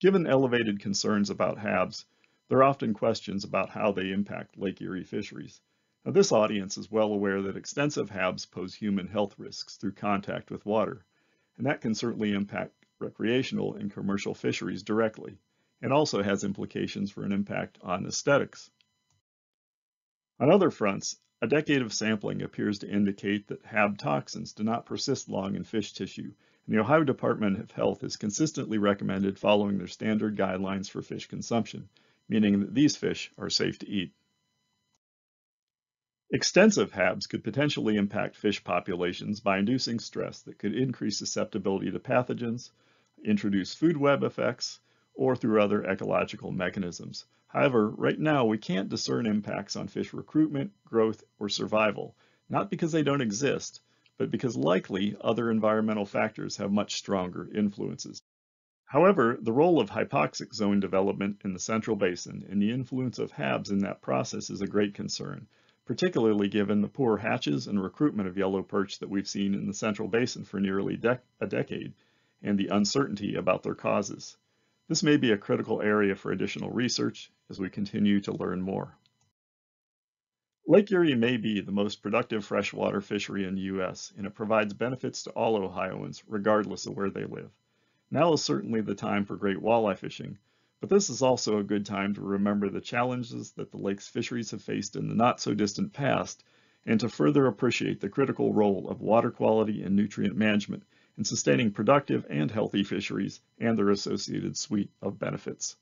Speaker 10: Given elevated concerns about HABs, there are often questions about how they impact Lake Erie fisheries. Now, this audience is well aware that extensive HABs pose human health risks through contact with water, and that can certainly impact recreational and commercial fisheries directly, and also has implications for an impact on aesthetics. On other fronts, a decade of sampling appears to indicate that HAB toxins do not persist long in fish tissue, and the Ohio Department of Health has consistently recommended following their standard guidelines for fish consumption, meaning that these fish are safe to eat. Extensive HABs could potentially impact fish populations by inducing stress that could increase susceptibility to pathogens, introduce food web effects, or through other ecological mechanisms. However, right now we can't discern impacts on fish recruitment, growth, or survival, not because they don't exist, but because likely other environmental factors have much stronger influences. However, the role of hypoxic zone development in the Central Basin and the influence of HABs in that process is a great concern, particularly given the poor hatches and recruitment of yellow perch that we've seen in the Central Basin for nearly dec a decade, and the uncertainty about their causes. This may be a critical area for additional research as we continue to learn more. Lake Erie may be the most productive freshwater fishery in the U.S., and it provides benefits to all Ohioans, regardless of where they live. Now is certainly the time for great walleye fishing, but this is also a good time to remember the challenges that the lake's fisheries have faced in the not-so-distant past, and to further appreciate the critical role of water quality and nutrient management in sustaining productive and healthy fisheries and their associated suite of benefits.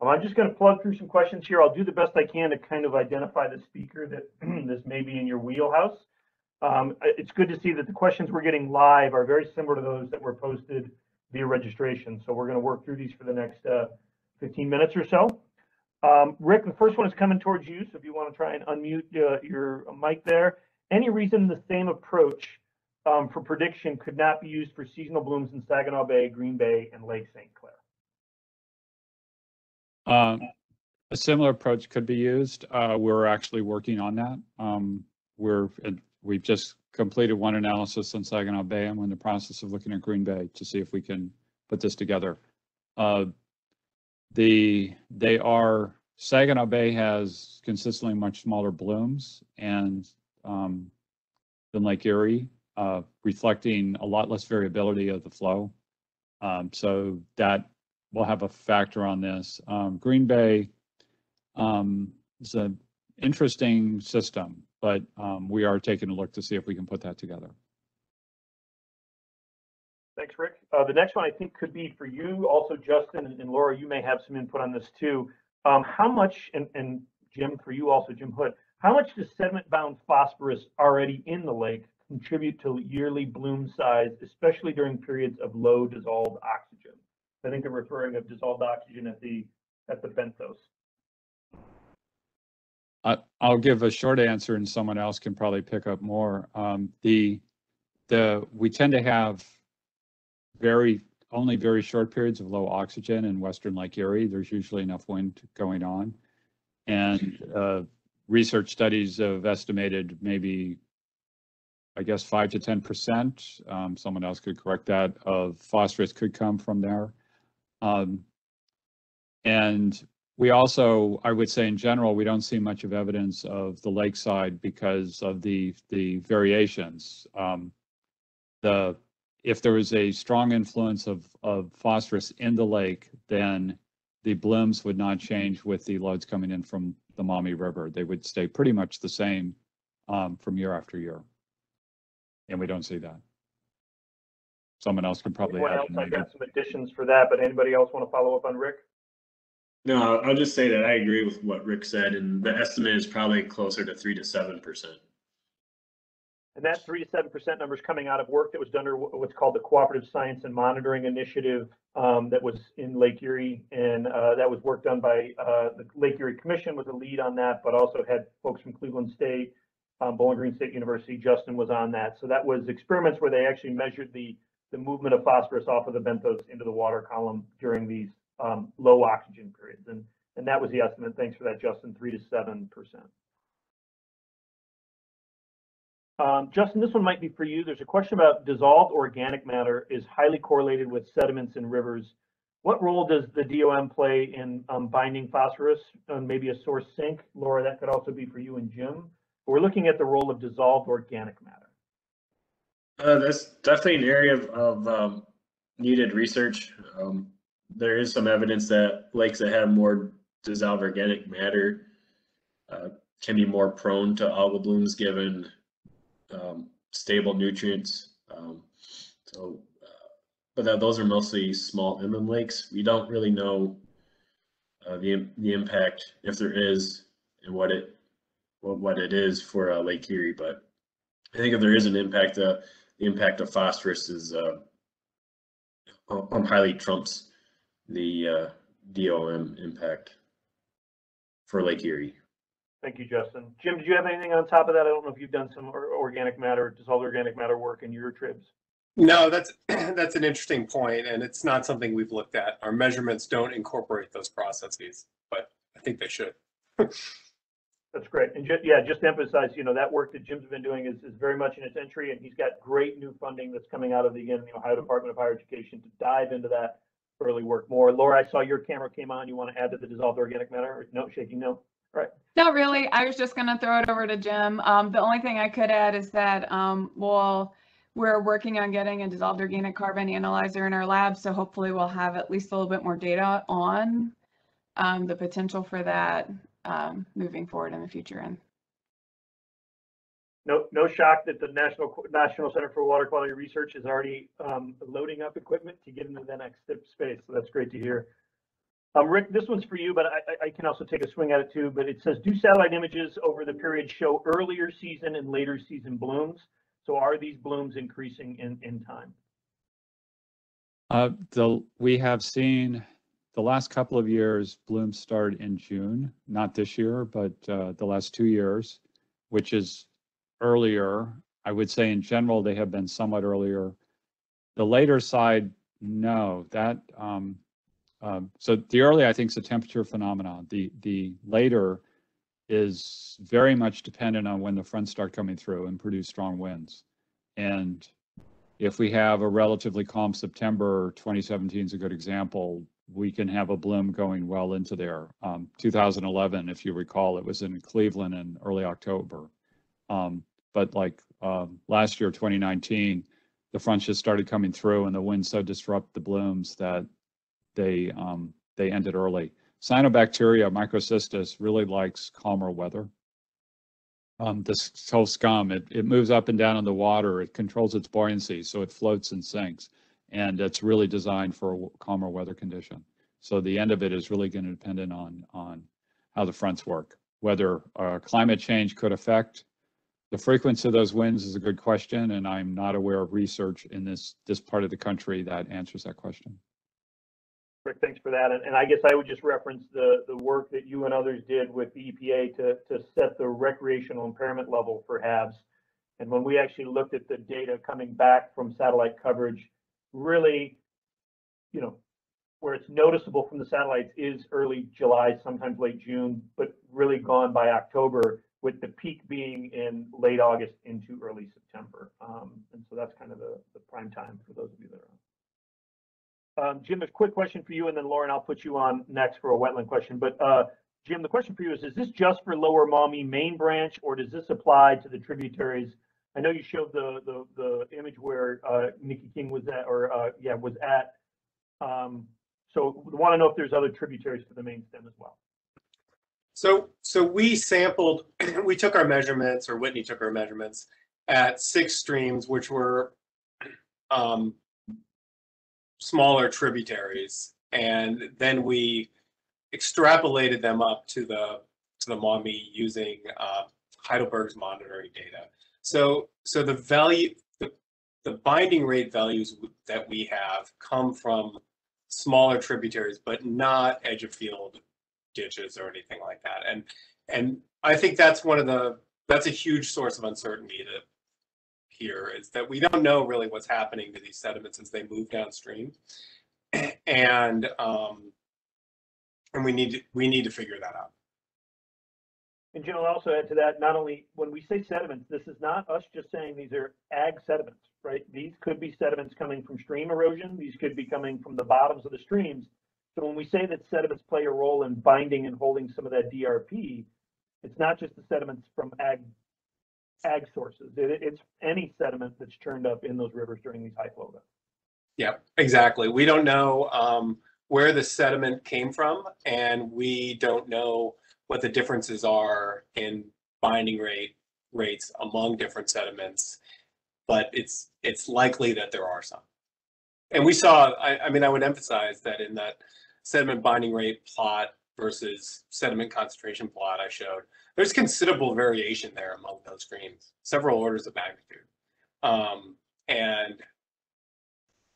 Speaker 1: Um, I'm just going to plug through some questions here. I'll do the best I can to kind of identify the speaker that *clears throat* this may be in your wheelhouse. Um, it's good to see that the questions we're getting live are very similar to those that were posted via registration. So we're going to work through these for the next uh, 15 minutes or so. Um, Rick, the first one is coming towards you, so if you want to try and unmute uh, your mic there. Any reason the same approach um, for prediction could not be used for seasonal blooms in Saginaw Bay, Green Bay, and Lake St. Clair?
Speaker 6: Um, a similar approach could be used. Uh, we're actually working on that. Um, we're we've just completed one analysis on Saginaw Bay. I'm in the process of looking at Green Bay to see if we can put this together. Uh, the, they are, Saginaw Bay has consistently much smaller blooms and, um, than Lake Erie, uh, reflecting a lot less variability of the flow. Um, so that will have a factor on this. Um, Green Bay um, is an interesting system, but um, we are taking a look to see if we can put that together.
Speaker 1: Thanks, Rick. Uh, the next one I think could be for you, also Justin and and Laura, you may have some input on this too. Um, how much, and, and Jim, for you also, Jim Hood, how much does sediment-bound phosphorus already in the lake contribute to yearly bloom size, especially during periods of low dissolved oxygen? I think they're referring of dissolved oxygen at the, at the benthos.
Speaker 6: I, I'll give a short answer and someone else can probably pick up more. Um, the, the, we tend to have very, only very short periods of low oxygen in Western Lake Erie. There's usually enough wind going on. And, uh, research studies have estimated maybe, I guess, five to 10%, um, someone else could correct that, of phosphorus could come from there. Um, and we also, I would say in general, we don't see much of evidence of the lakeside because of the, the variations. Um, the, if there was a strong influence of, of phosphorus in the lake, then the blooms would not change with the loads coming in from the Maumee River. They would stay pretty much the same um, from year after year. And we don't see that. Someone else could probably
Speaker 1: Anyone
Speaker 6: add.
Speaker 1: else? I
Speaker 6: maybe.
Speaker 1: got some additions for that, but anybody else want to follow up on Rick?
Speaker 8: No, I'll just say that I agree with what Rick said, and the estimate is probably closer to three to seven percent.
Speaker 1: And that three to seven percent number is coming out of work that was done under what's called the Cooperative Science and Monitoring Initiative um, that was in Lake Erie. And uh, that was work done by uh, the Lake Erie Commission was the lead on that, but also had folks from Cleveland State, um, Bowling Green State University, Justin was on that. So that was experiments where they actually measured the, the movement of phosphorus off of the benthos into the water column during these um, low oxygen periods. And, and that was the estimate. Thanks for that, Justin, three to seven percent. Um, Justin, this one might be for you. There's a question about dissolved organic matter is highly correlated with sediments in rivers. What role does the DOM play in um, binding phosphorus on maybe a source sink? Laura, that could also be for you and Jim. We're looking at the role of dissolved organic matter.
Speaker 8: Uh, that's definitely an area of, of um, needed research. Um, there is some evidence that lakes that have more dissolved organic matter uh, can be more prone to algal blooms given um, stable nutrients. Um, so, uh, but that, those are mostly small inland lakes. We don't really know uh, the the impact if there is and what it what, what it is for uh, Lake Erie. But I think if there is an impact, uh, the impact of phosphorus is um, highly trumps the uh, DOM impact for Lake Erie.
Speaker 1: Thank you, Justin. Jim, did you have anything on top of that? I don't know if you've done some organic matter, dissolved organic matter work in your tribs.
Speaker 7: No, that's *clears throat* that's an interesting point, and it's not something we've looked at. Our measurements don't incorporate those processes, but I think they should.
Speaker 1: That's great. And ju- yeah, just to emphasize, you know, that work that Jim's been doing is, is very much in its entry and he's got great new funding that's coming out of the, again, the Ohio Department of Higher Education to dive into that early work more. Laura, I saw your camera came on. You want to add to the dissolved organic matter? No, shaking no. Right.
Speaker 5: Not really. I was just going to throw it over to Jim. Um, the only thing I could add is that um, we'll, we're working on getting a dissolved organic carbon analyzer in our lab. So hopefully we'll have at least a little bit more data on um, the potential for that um, moving forward in the future. And
Speaker 1: No, no shock that the National, National Center for Water Quality Research is already um, loading up equipment to get into the next step space. So that's great to hear. Um, Rick, this one's for you, but I, I- can also take a swing at it too. But it says, do satellite images over the period show earlier season and later season blooms? So are these blooms increasing in, in time?
Speaker 6: Uh, the, we have seen the last couple of years, blooms start in June, not this year, but uh, the last two years, which is earlier. I would say in general, they have been somewhat earlier. The later side, no, that, um, um, so the early, I think, is a temperature phenomenon. The, the later is very much dependent on when the fronts start coming through and produce strong winds. And if we have a relatively calm September, 2017 is a good example, we can have a bloom going well into there. Um, 2011, if you recall, it was in Cleveland in early October. Um, but like um, last year, 2019, the fronts just started coming through and the winds so disrupt the blooms that they um, they ended early. Cyanobacteria microcystis really likes calmer weather. Um, this whole scum, it, it moves up and down in the water. It controls its buoyancy, so it floats and sinks. And it's really designed for a calmer weather condition. So the end of it is really going to depend on on how the fronts work. Whether uh, climate change could affect the frequency of those winds is a good question, and I'm not aware of research in this this part of the country that answers that question.
Speaker 1: Rick, thanks for that. And, and I guess I would just reference the, the work that you and others did with the EPA to, to set the recreational impairment level for HABs. And when we actually looked at the data coming back from satellite coverage, really, you know, where it's noticeable from the satellites is early July, sometimes late June, but really gone by October, with the peak being in late August into early September. Um, and so that's kind of the, the prime time for those of you that are on. Um, Jim, a quick question for you, and then Lauren, I'll put you on next for a wetland question. But uh, Jim, the question for you is: Is this just for Lower Maumee main branch, or does this apply to the tributaries? I know you showed the the, the image where uh, Nikki King was at, or uh, yeah, was at. Um, so we want to know if there's other tributaries to the main stem as well.
Speaker 7: So, so we sampled, *clears throat* we took our measurements, or Whitney took our measurements at six streams, which were um, smaller tributaries, and then we extrapolated them up to the to the Maumee using uh, Heidelberg's monitoring data. So, so the value, the, the binding rate values that we have come from smaller tributaries, but not edge of field ditches or anything like that. And and I think that's one of the that's a huge source of uncertainty to here is that we don't know really what's happening to these sediments as they move downstream, *clears throat* and um, and we need to we need to figure that out.
Speaker 1: And Jim, I'll also add to that, not only when we say sediments, this is not us just saying these are ag sediments, right? These could be sediments coming from stream erosion. These could be coming from the bottoms of the streams. So when we say that sediments play a role in binding and holding some of that DRP, it's not just the sediments from ag ag sources. It, it's any sediment that's churned up in those rivers during these high flow events.
Speaker 7: Yeah, exactly. We don't know um, where the sediment came from, and we don't know what the differences are in binding rate rates among different sediments. But it's it's likely that there are some. And we saw. I, I mean, I would emphasize that in that sediment binding rate plot versus sediment concentration plot I showed, there's considerable variation there among those streams, several orders of magnitude. Um, and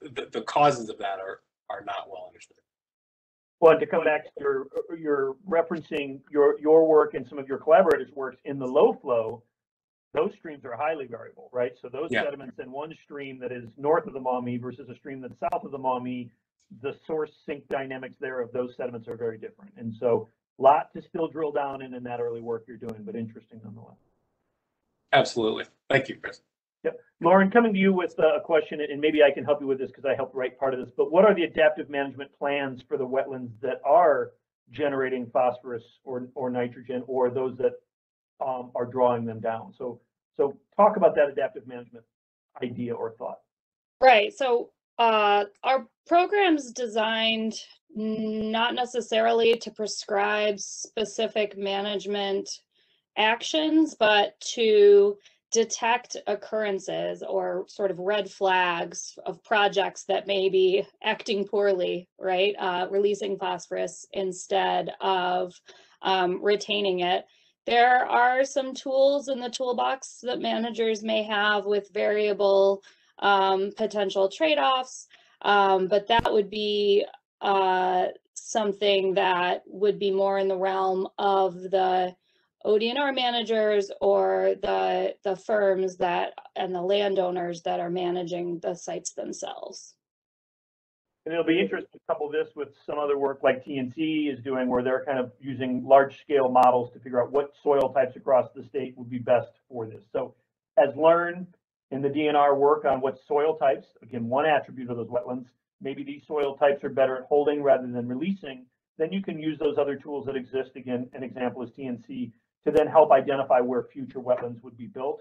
Speaker 7: the, the causes of that are, are not well understood.
Speaker 1: Well, to come back to your, you're referencing your, your work and some of your collaborators' works in the low flow, those streams are highly variable, right? So those
Speaker 7: Yeah.
Speaker 1: sediments in one stream that is north of the Maumee versus a stream that's south of the Maumee, the source sink dynamics there of those sediments are very different. And so lot to still drill down in in that early work you're doing, but interesting nonetheless.
Speaker 7: Absolutely. Thank you, Chris. Yep.
Speaker 1: Lauren, coming to you with a question, and maybe I can help you with this because I helped write part of this, but what are the adaptive management plans for the wetlands that are generating phosphorus or, or nitrogen or those that um, are drawing them down? So, so talk about that adaptive management idea or thought.
Speaker 9: Right. So uh, our program's designed not necessarily to prescribe specific management actions, but to detect occurrences or sort of red flags of projects that may be acting poorly, right? Uh, releasing phosphorus instead of um, retaining it. There are some tools in the toolbox that managers may have with variable um, potential trade-offs, um, but that would be uh, something that would be more in the realm of the ODNR managers or the the firms that and the landowners that are managing the sites themselves.
Speaker 1: And it'll be interesting to couple this with some other work like TNC is doing where they're kind of using large scale models to figure out what soil types across the state would be best for this. So as learn in the DNR work on what soil types, again, one attribute of those wetlands, maybe these soil types are better at holding rather than releasing, then you can use those other tools that exist. Again, an example is TNC to then help identify where future wetlands would be built.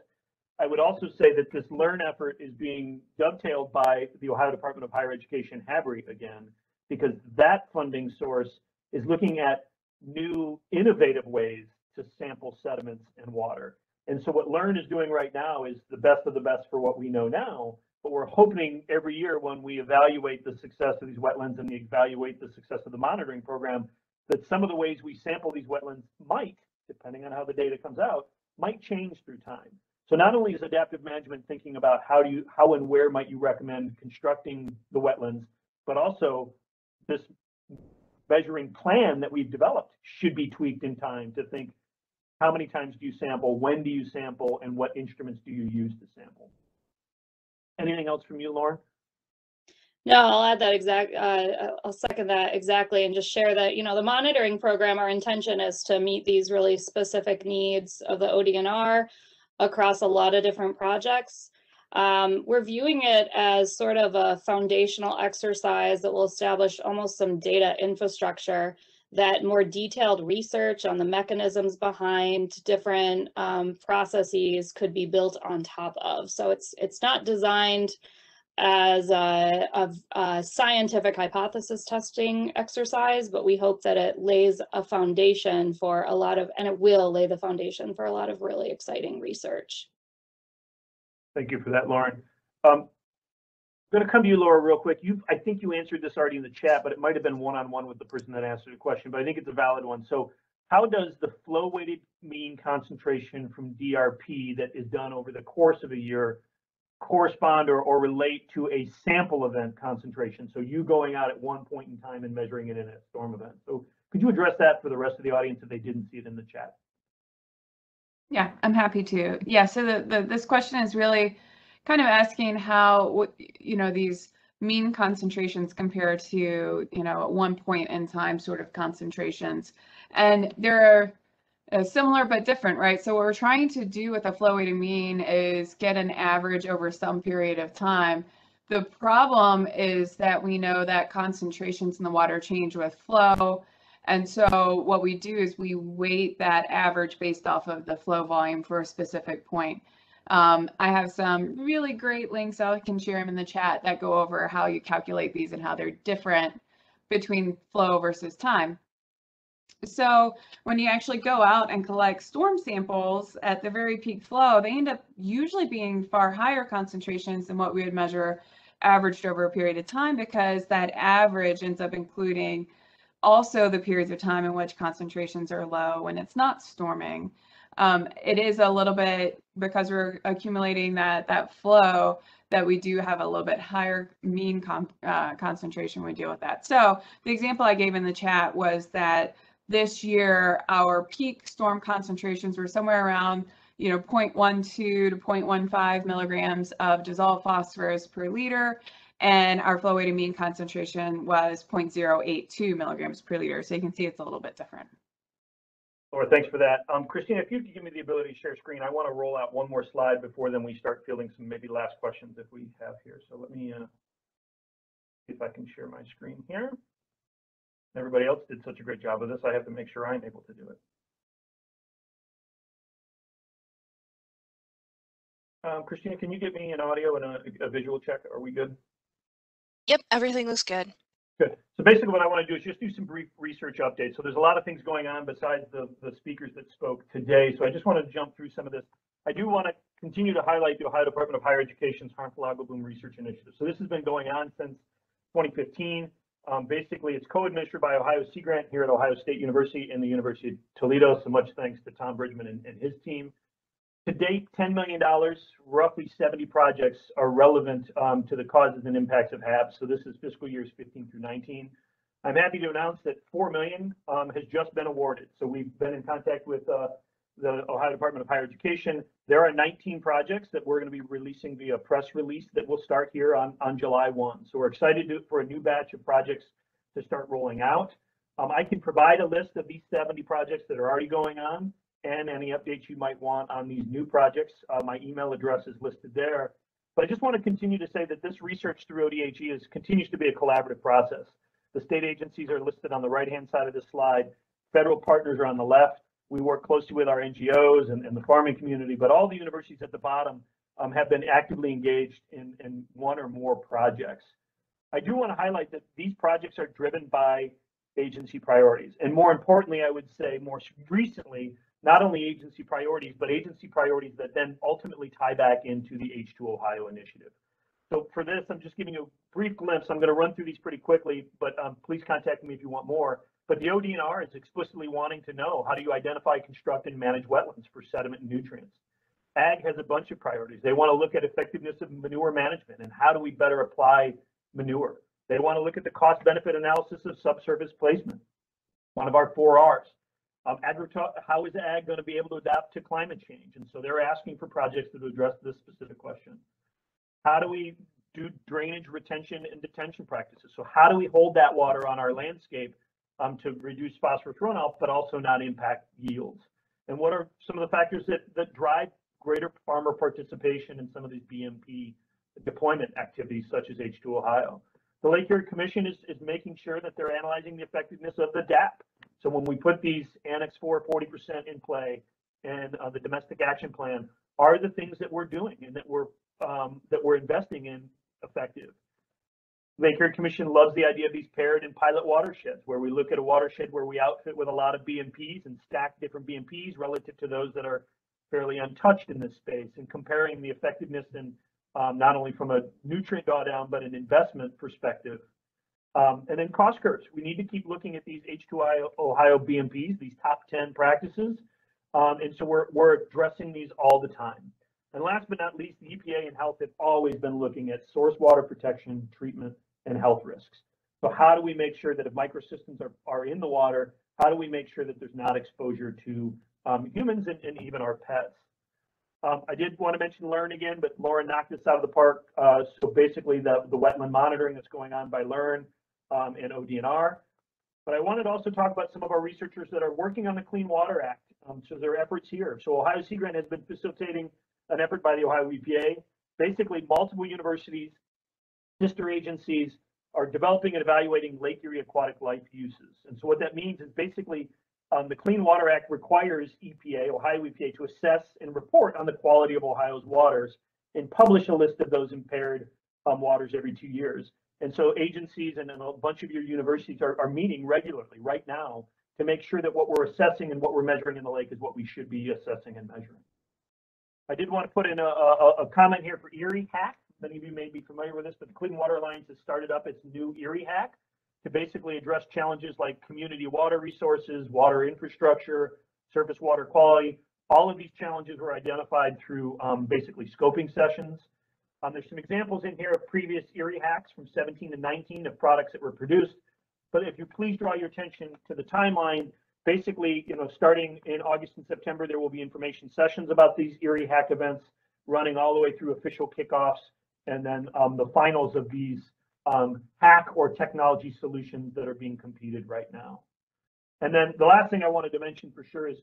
Speaker 1: I would also say that this LEARN effort is being dovetailed by the Ohio Department of Higher Education HABRI again, because that funding source is looking at new innovative ways to sample sediments and water. And so what LEARN is doing right now is the best of the best for what we know now, but we're hoping every year when we evaluate the success of these wetlands and we evaluate the success of the monitoring program, that some of the ways we sample these wetlands might depending on how the data comes out, might change through time. So not only is adaptive management thinking about how do you, how and where might you recommend constructing the wetlands, but also this measuring plan that we've developed should be tweaked in time to think how many times do you sample, when do you sample, and what instruments do you use to sample? Anything else from you, Lauren?
Speaker 9: No, I'll add that exact, uh, I'll second that exactly and just share that, you know, the monitoring program, our intention is to meet these really specific needs of the ODNR across a lot of different projects. Um, we're viewing it as sort of a foundational exercise that will establish almost some data infrastructure that more detailed research on the mechanisms behind different um, processes could be built on top of. So it's it's not designed as a, a, a, scientific hypothesis testing exercise, but we hope that it lays a foundation for a lot of, and it will lay the foundation for a lot of really exciting research.
Speaker 1: Thank you for that, Lauren. Um, I'm going to come to you, Laura, real quick. You, I think you answered this already in the chat, but it might have been one-on-one -on -one with the person that answered the question, but I think it's a valid one. So how does the flow weighted mean concentration from DRP that is done over the course of a year correspond or, or relate to a sample event concentration. So you going out at one point in time and measuring it in a storm event. So could you address that for the rest of the audience if they didn't see it in the chat?
Speaker 5: Yeah, I'm happy to. Yeah, so the, the this question is really kind of asking how you know these mean concentrations compare to you know at one point in time sort of concentrations, and they're uh, similar but different, right? So what we're trying to do with a flow weighted mean is get an average over some period of time. The problem is that we know that concentrations in the water change with flow. And so what we do is we weight that average based off of the flow volume for a specific point. Um, I have some really great links, I can share them in the chat that go over how you calculate these and how they're different between flow versus time. So when you actually go out and collect storm samples at the very peak flow, they end up usually being far higher concentrations than what we would measure averaged over a period of time because that average ends up including also the periods of time in which concentrations are low when it's not storming. Um, it is a little bit because we're accumulating that that flow that we do have a little bit higher mean uh, concentration when we deal with that. So the example I gave in the chat was that this year, our peak storm concentrations were somewhere around you know 0.12 to 0.15 milligrams of dissolved phosphorus per liter and our flow weighted mean concentration was 0.082 milligrams per liter so you can see it's a little bit different
Speaker 1: Laura, thanks for that. Um, Christina, if you could give me the ability to share screen, I want to roll out one more slide before then we start fielding some maybe last questions if we have here. So let me uh, see if I can share my screen here. Everybody else did such a great job of this. I have to make sure I'm able to do it. Um, Christina, can you give me an audio and a, a visual check? Are we good?
Speaker 2: Yep, everything looks good.
Speaker 1: Good. So basically what I want to do is just do some brief research updates. So there's a lot of things going on besides the, the speakers that spoke today. So I just want to jump through some of this. I do want to continue to highlight the Ohio Department of Higher Education's Harmful Algal Bloom Research Initiative. So this has been going on since 2015. Um, basically, it's co-administered by Ohio Sea Grant here at Ohio State University and the University of Toledo. So much thanks to Tom Bridgeman and, and his team. To date, $10 million, roughly 70 projects are relevant um, to the causes and impacts of HAB. So this is fiscal years 15 through 19. I'm happy to announce that 4 million um, has just been awarded. So we've been in contact with uh, the Ohio Department of Higher Education. There are 19 projects that we're going to be releasing via press release that will start here on, on July 1. So we're excited to, for a new batch of projects to start rolling out. Um, I can provide a list of these 70 projects that are already going on and any updates you might want on these new projects. Uh, my email address is listed there. But I just want to continue to say that this research through ODHE is, continues to be a collaborative process. The state agencies are listed on the right-hand side of this slide. Federal partners are on the left. We work closely with our NGOs and, and the farming community, but all the universities at the bottom um, have been actively engaged in, in one or more projects. I do want to highlight that these projects are driven by agency priorities. And more importantly, I would say more recently, not only agency priorities, but agency priorities that then ultimately tie back into the H2Ohio initiative. So for this, I'm just giving you a brief glimpse. I'm going to run through these pretty quickly, but um, please contact me if you want more. But the ODNR is explicitly wanting to know how do you identify, construct, and manage wetlands for sediment and nutrients. Ag has a bunch of priorities. They want to look at effectiveness of manure management and how do we better apply manure. They want to look at the cost benefit analysis of subsurface placement, one of our four R's. Um, how is ag going to be able to adapt to climate change? And so they're asking for projects that address this specific question. How do we do drainage, retention, and detention practices? So how do we hold that water on our landscape um, to reduce phosphorus runoff, but also not impact yields? And what are some of the factors that, that drive greater farmer participation in some of these BMP deployment activities, such as H2Ohio? The Lake Erie Commission is, is making sure that they're analyzing the effectiveness of the DAP. So when we put these Annex 4 40% in play and uh, the domestic action plan, are the things that we're doing and that we're um, that we're investing in effective? Lake Erie Commission loves the idea of these paired and pilot watersheds, where we look at a watershed where we outfit with a lot of BMPs and stack different BMPs relative to those that are fairly untouched in this space, and comparing the effectiveness and um, not only from a nutrient drawdown, but an investment perspective. Um, and then cost curves. We need to keep looking at these H2I Ohio BMPs, these top 10 practices. Um, and so we're, we're addressing these all the time. And last but not least, the EPA and health have always been looking at source water protection, treatment, and health risks. So how do we make sure that if microcystins are, are in the water, how do we make sure that there's not exposure to um, humans and, and, even our pets? Um, I did want to mention LEARN again, but Laura knocked this out of the park. Uh, so basically the, the wetland monitoring that's going on by LEARN um, and ODNR. But I wanted to also talk about some of our researchers that are working on the Clean Water Act. Um, so there are efforts here. So Ohio Sea Grant has been facilitating an effort by the Ohio EPA. Basically, multiple universities, sister agencies are developing and evaluating Lake Erie aquatic life uses. And so what that means is basically um, the Clean Water Act requires EPA, Ohio EPA, to assess and report on the quality of Ohio's waters and publish a list of those impaired um, waters every two years. And so agencies and, a bunch of your universities are, are meeting regularly right now to make sure that what we're assessing and what we're measuring in the lake is what we should be assessing and measuring. I did want to put in a, a, a comment here for Erie Hack. Many of you may be familiar with this, but the Clean Water Alliance has started up its new Erie Hack to basically address challenges like community water resources, water infrastructure, surface water quality. All of these challenges were identified through um, basically scoping sessions. Um, there's some examples in here of previous Erie hacks from 17 to 19 of products that were produced. But if you please draw your attention to the timeline, basically, you know, starting in August and September, there will be information sessions about these Erie hack events running all the way through official kickoffs and then um, the finals of these um, hack or technology solutions that are being competed right now. And then the last thing I wanted to mention for sure is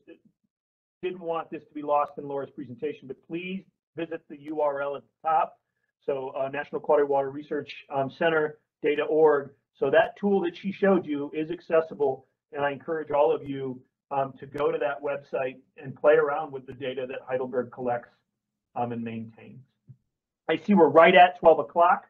Speaker 1: didn't want this to be lost in Laura's presentation, but please visit the URL at the top. So uh, National Quality Water Research um, Center data.org. So that tool that she showed you is accessible and I encourage all of you um, to go to that website and play around with the data that Heidelberg collects um, and maintains. I see we're right at 12 o'clock,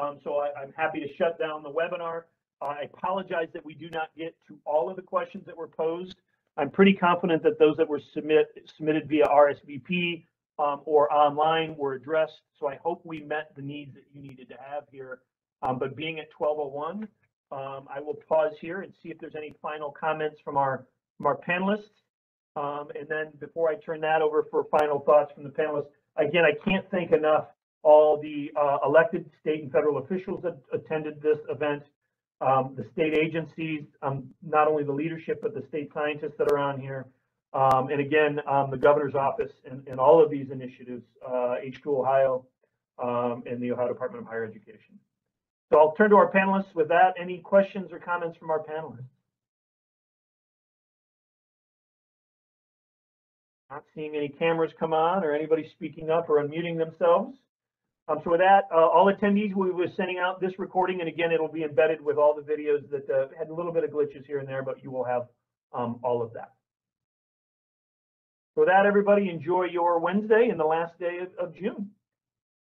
Speaker 1: um, so I, am happy to shut down the webinar. I apologize that we do not get to all of the questions that were posed. I'm pretty confident that those that were submit, submitted via RSVP um, or online were addressed. So I hope we met the needs that you needed to have here. Um, but being at 12:01, um, I will pause here and see if there's any final comments from our from our panelists. Um, and then before I turn that over for final thoughts from the panelists, again, I can't thank enough all the uh, elected state and federal officials that attended this event, um, the state agencies, um, not only the leadership, but the state scientists that are on here. Um, and again, um, the governor's office and, and all of these initiatives, uh, H2Ohio, um, and the Ohio Department of Higher Education. So I'll turn to our panelists with that. Any questions or comments from our panelists? Not seeing any cameras come on or anybody speaking up or unmuting themselves. Um, so with that, uh, all attendees, we were sending out this recording, and again, it'll be embedded with all the videos that uh, had a little bit of glitches here and there, but you will have um, all of that. With that, everybody, enjoy your Wednesday and the last day of, of June.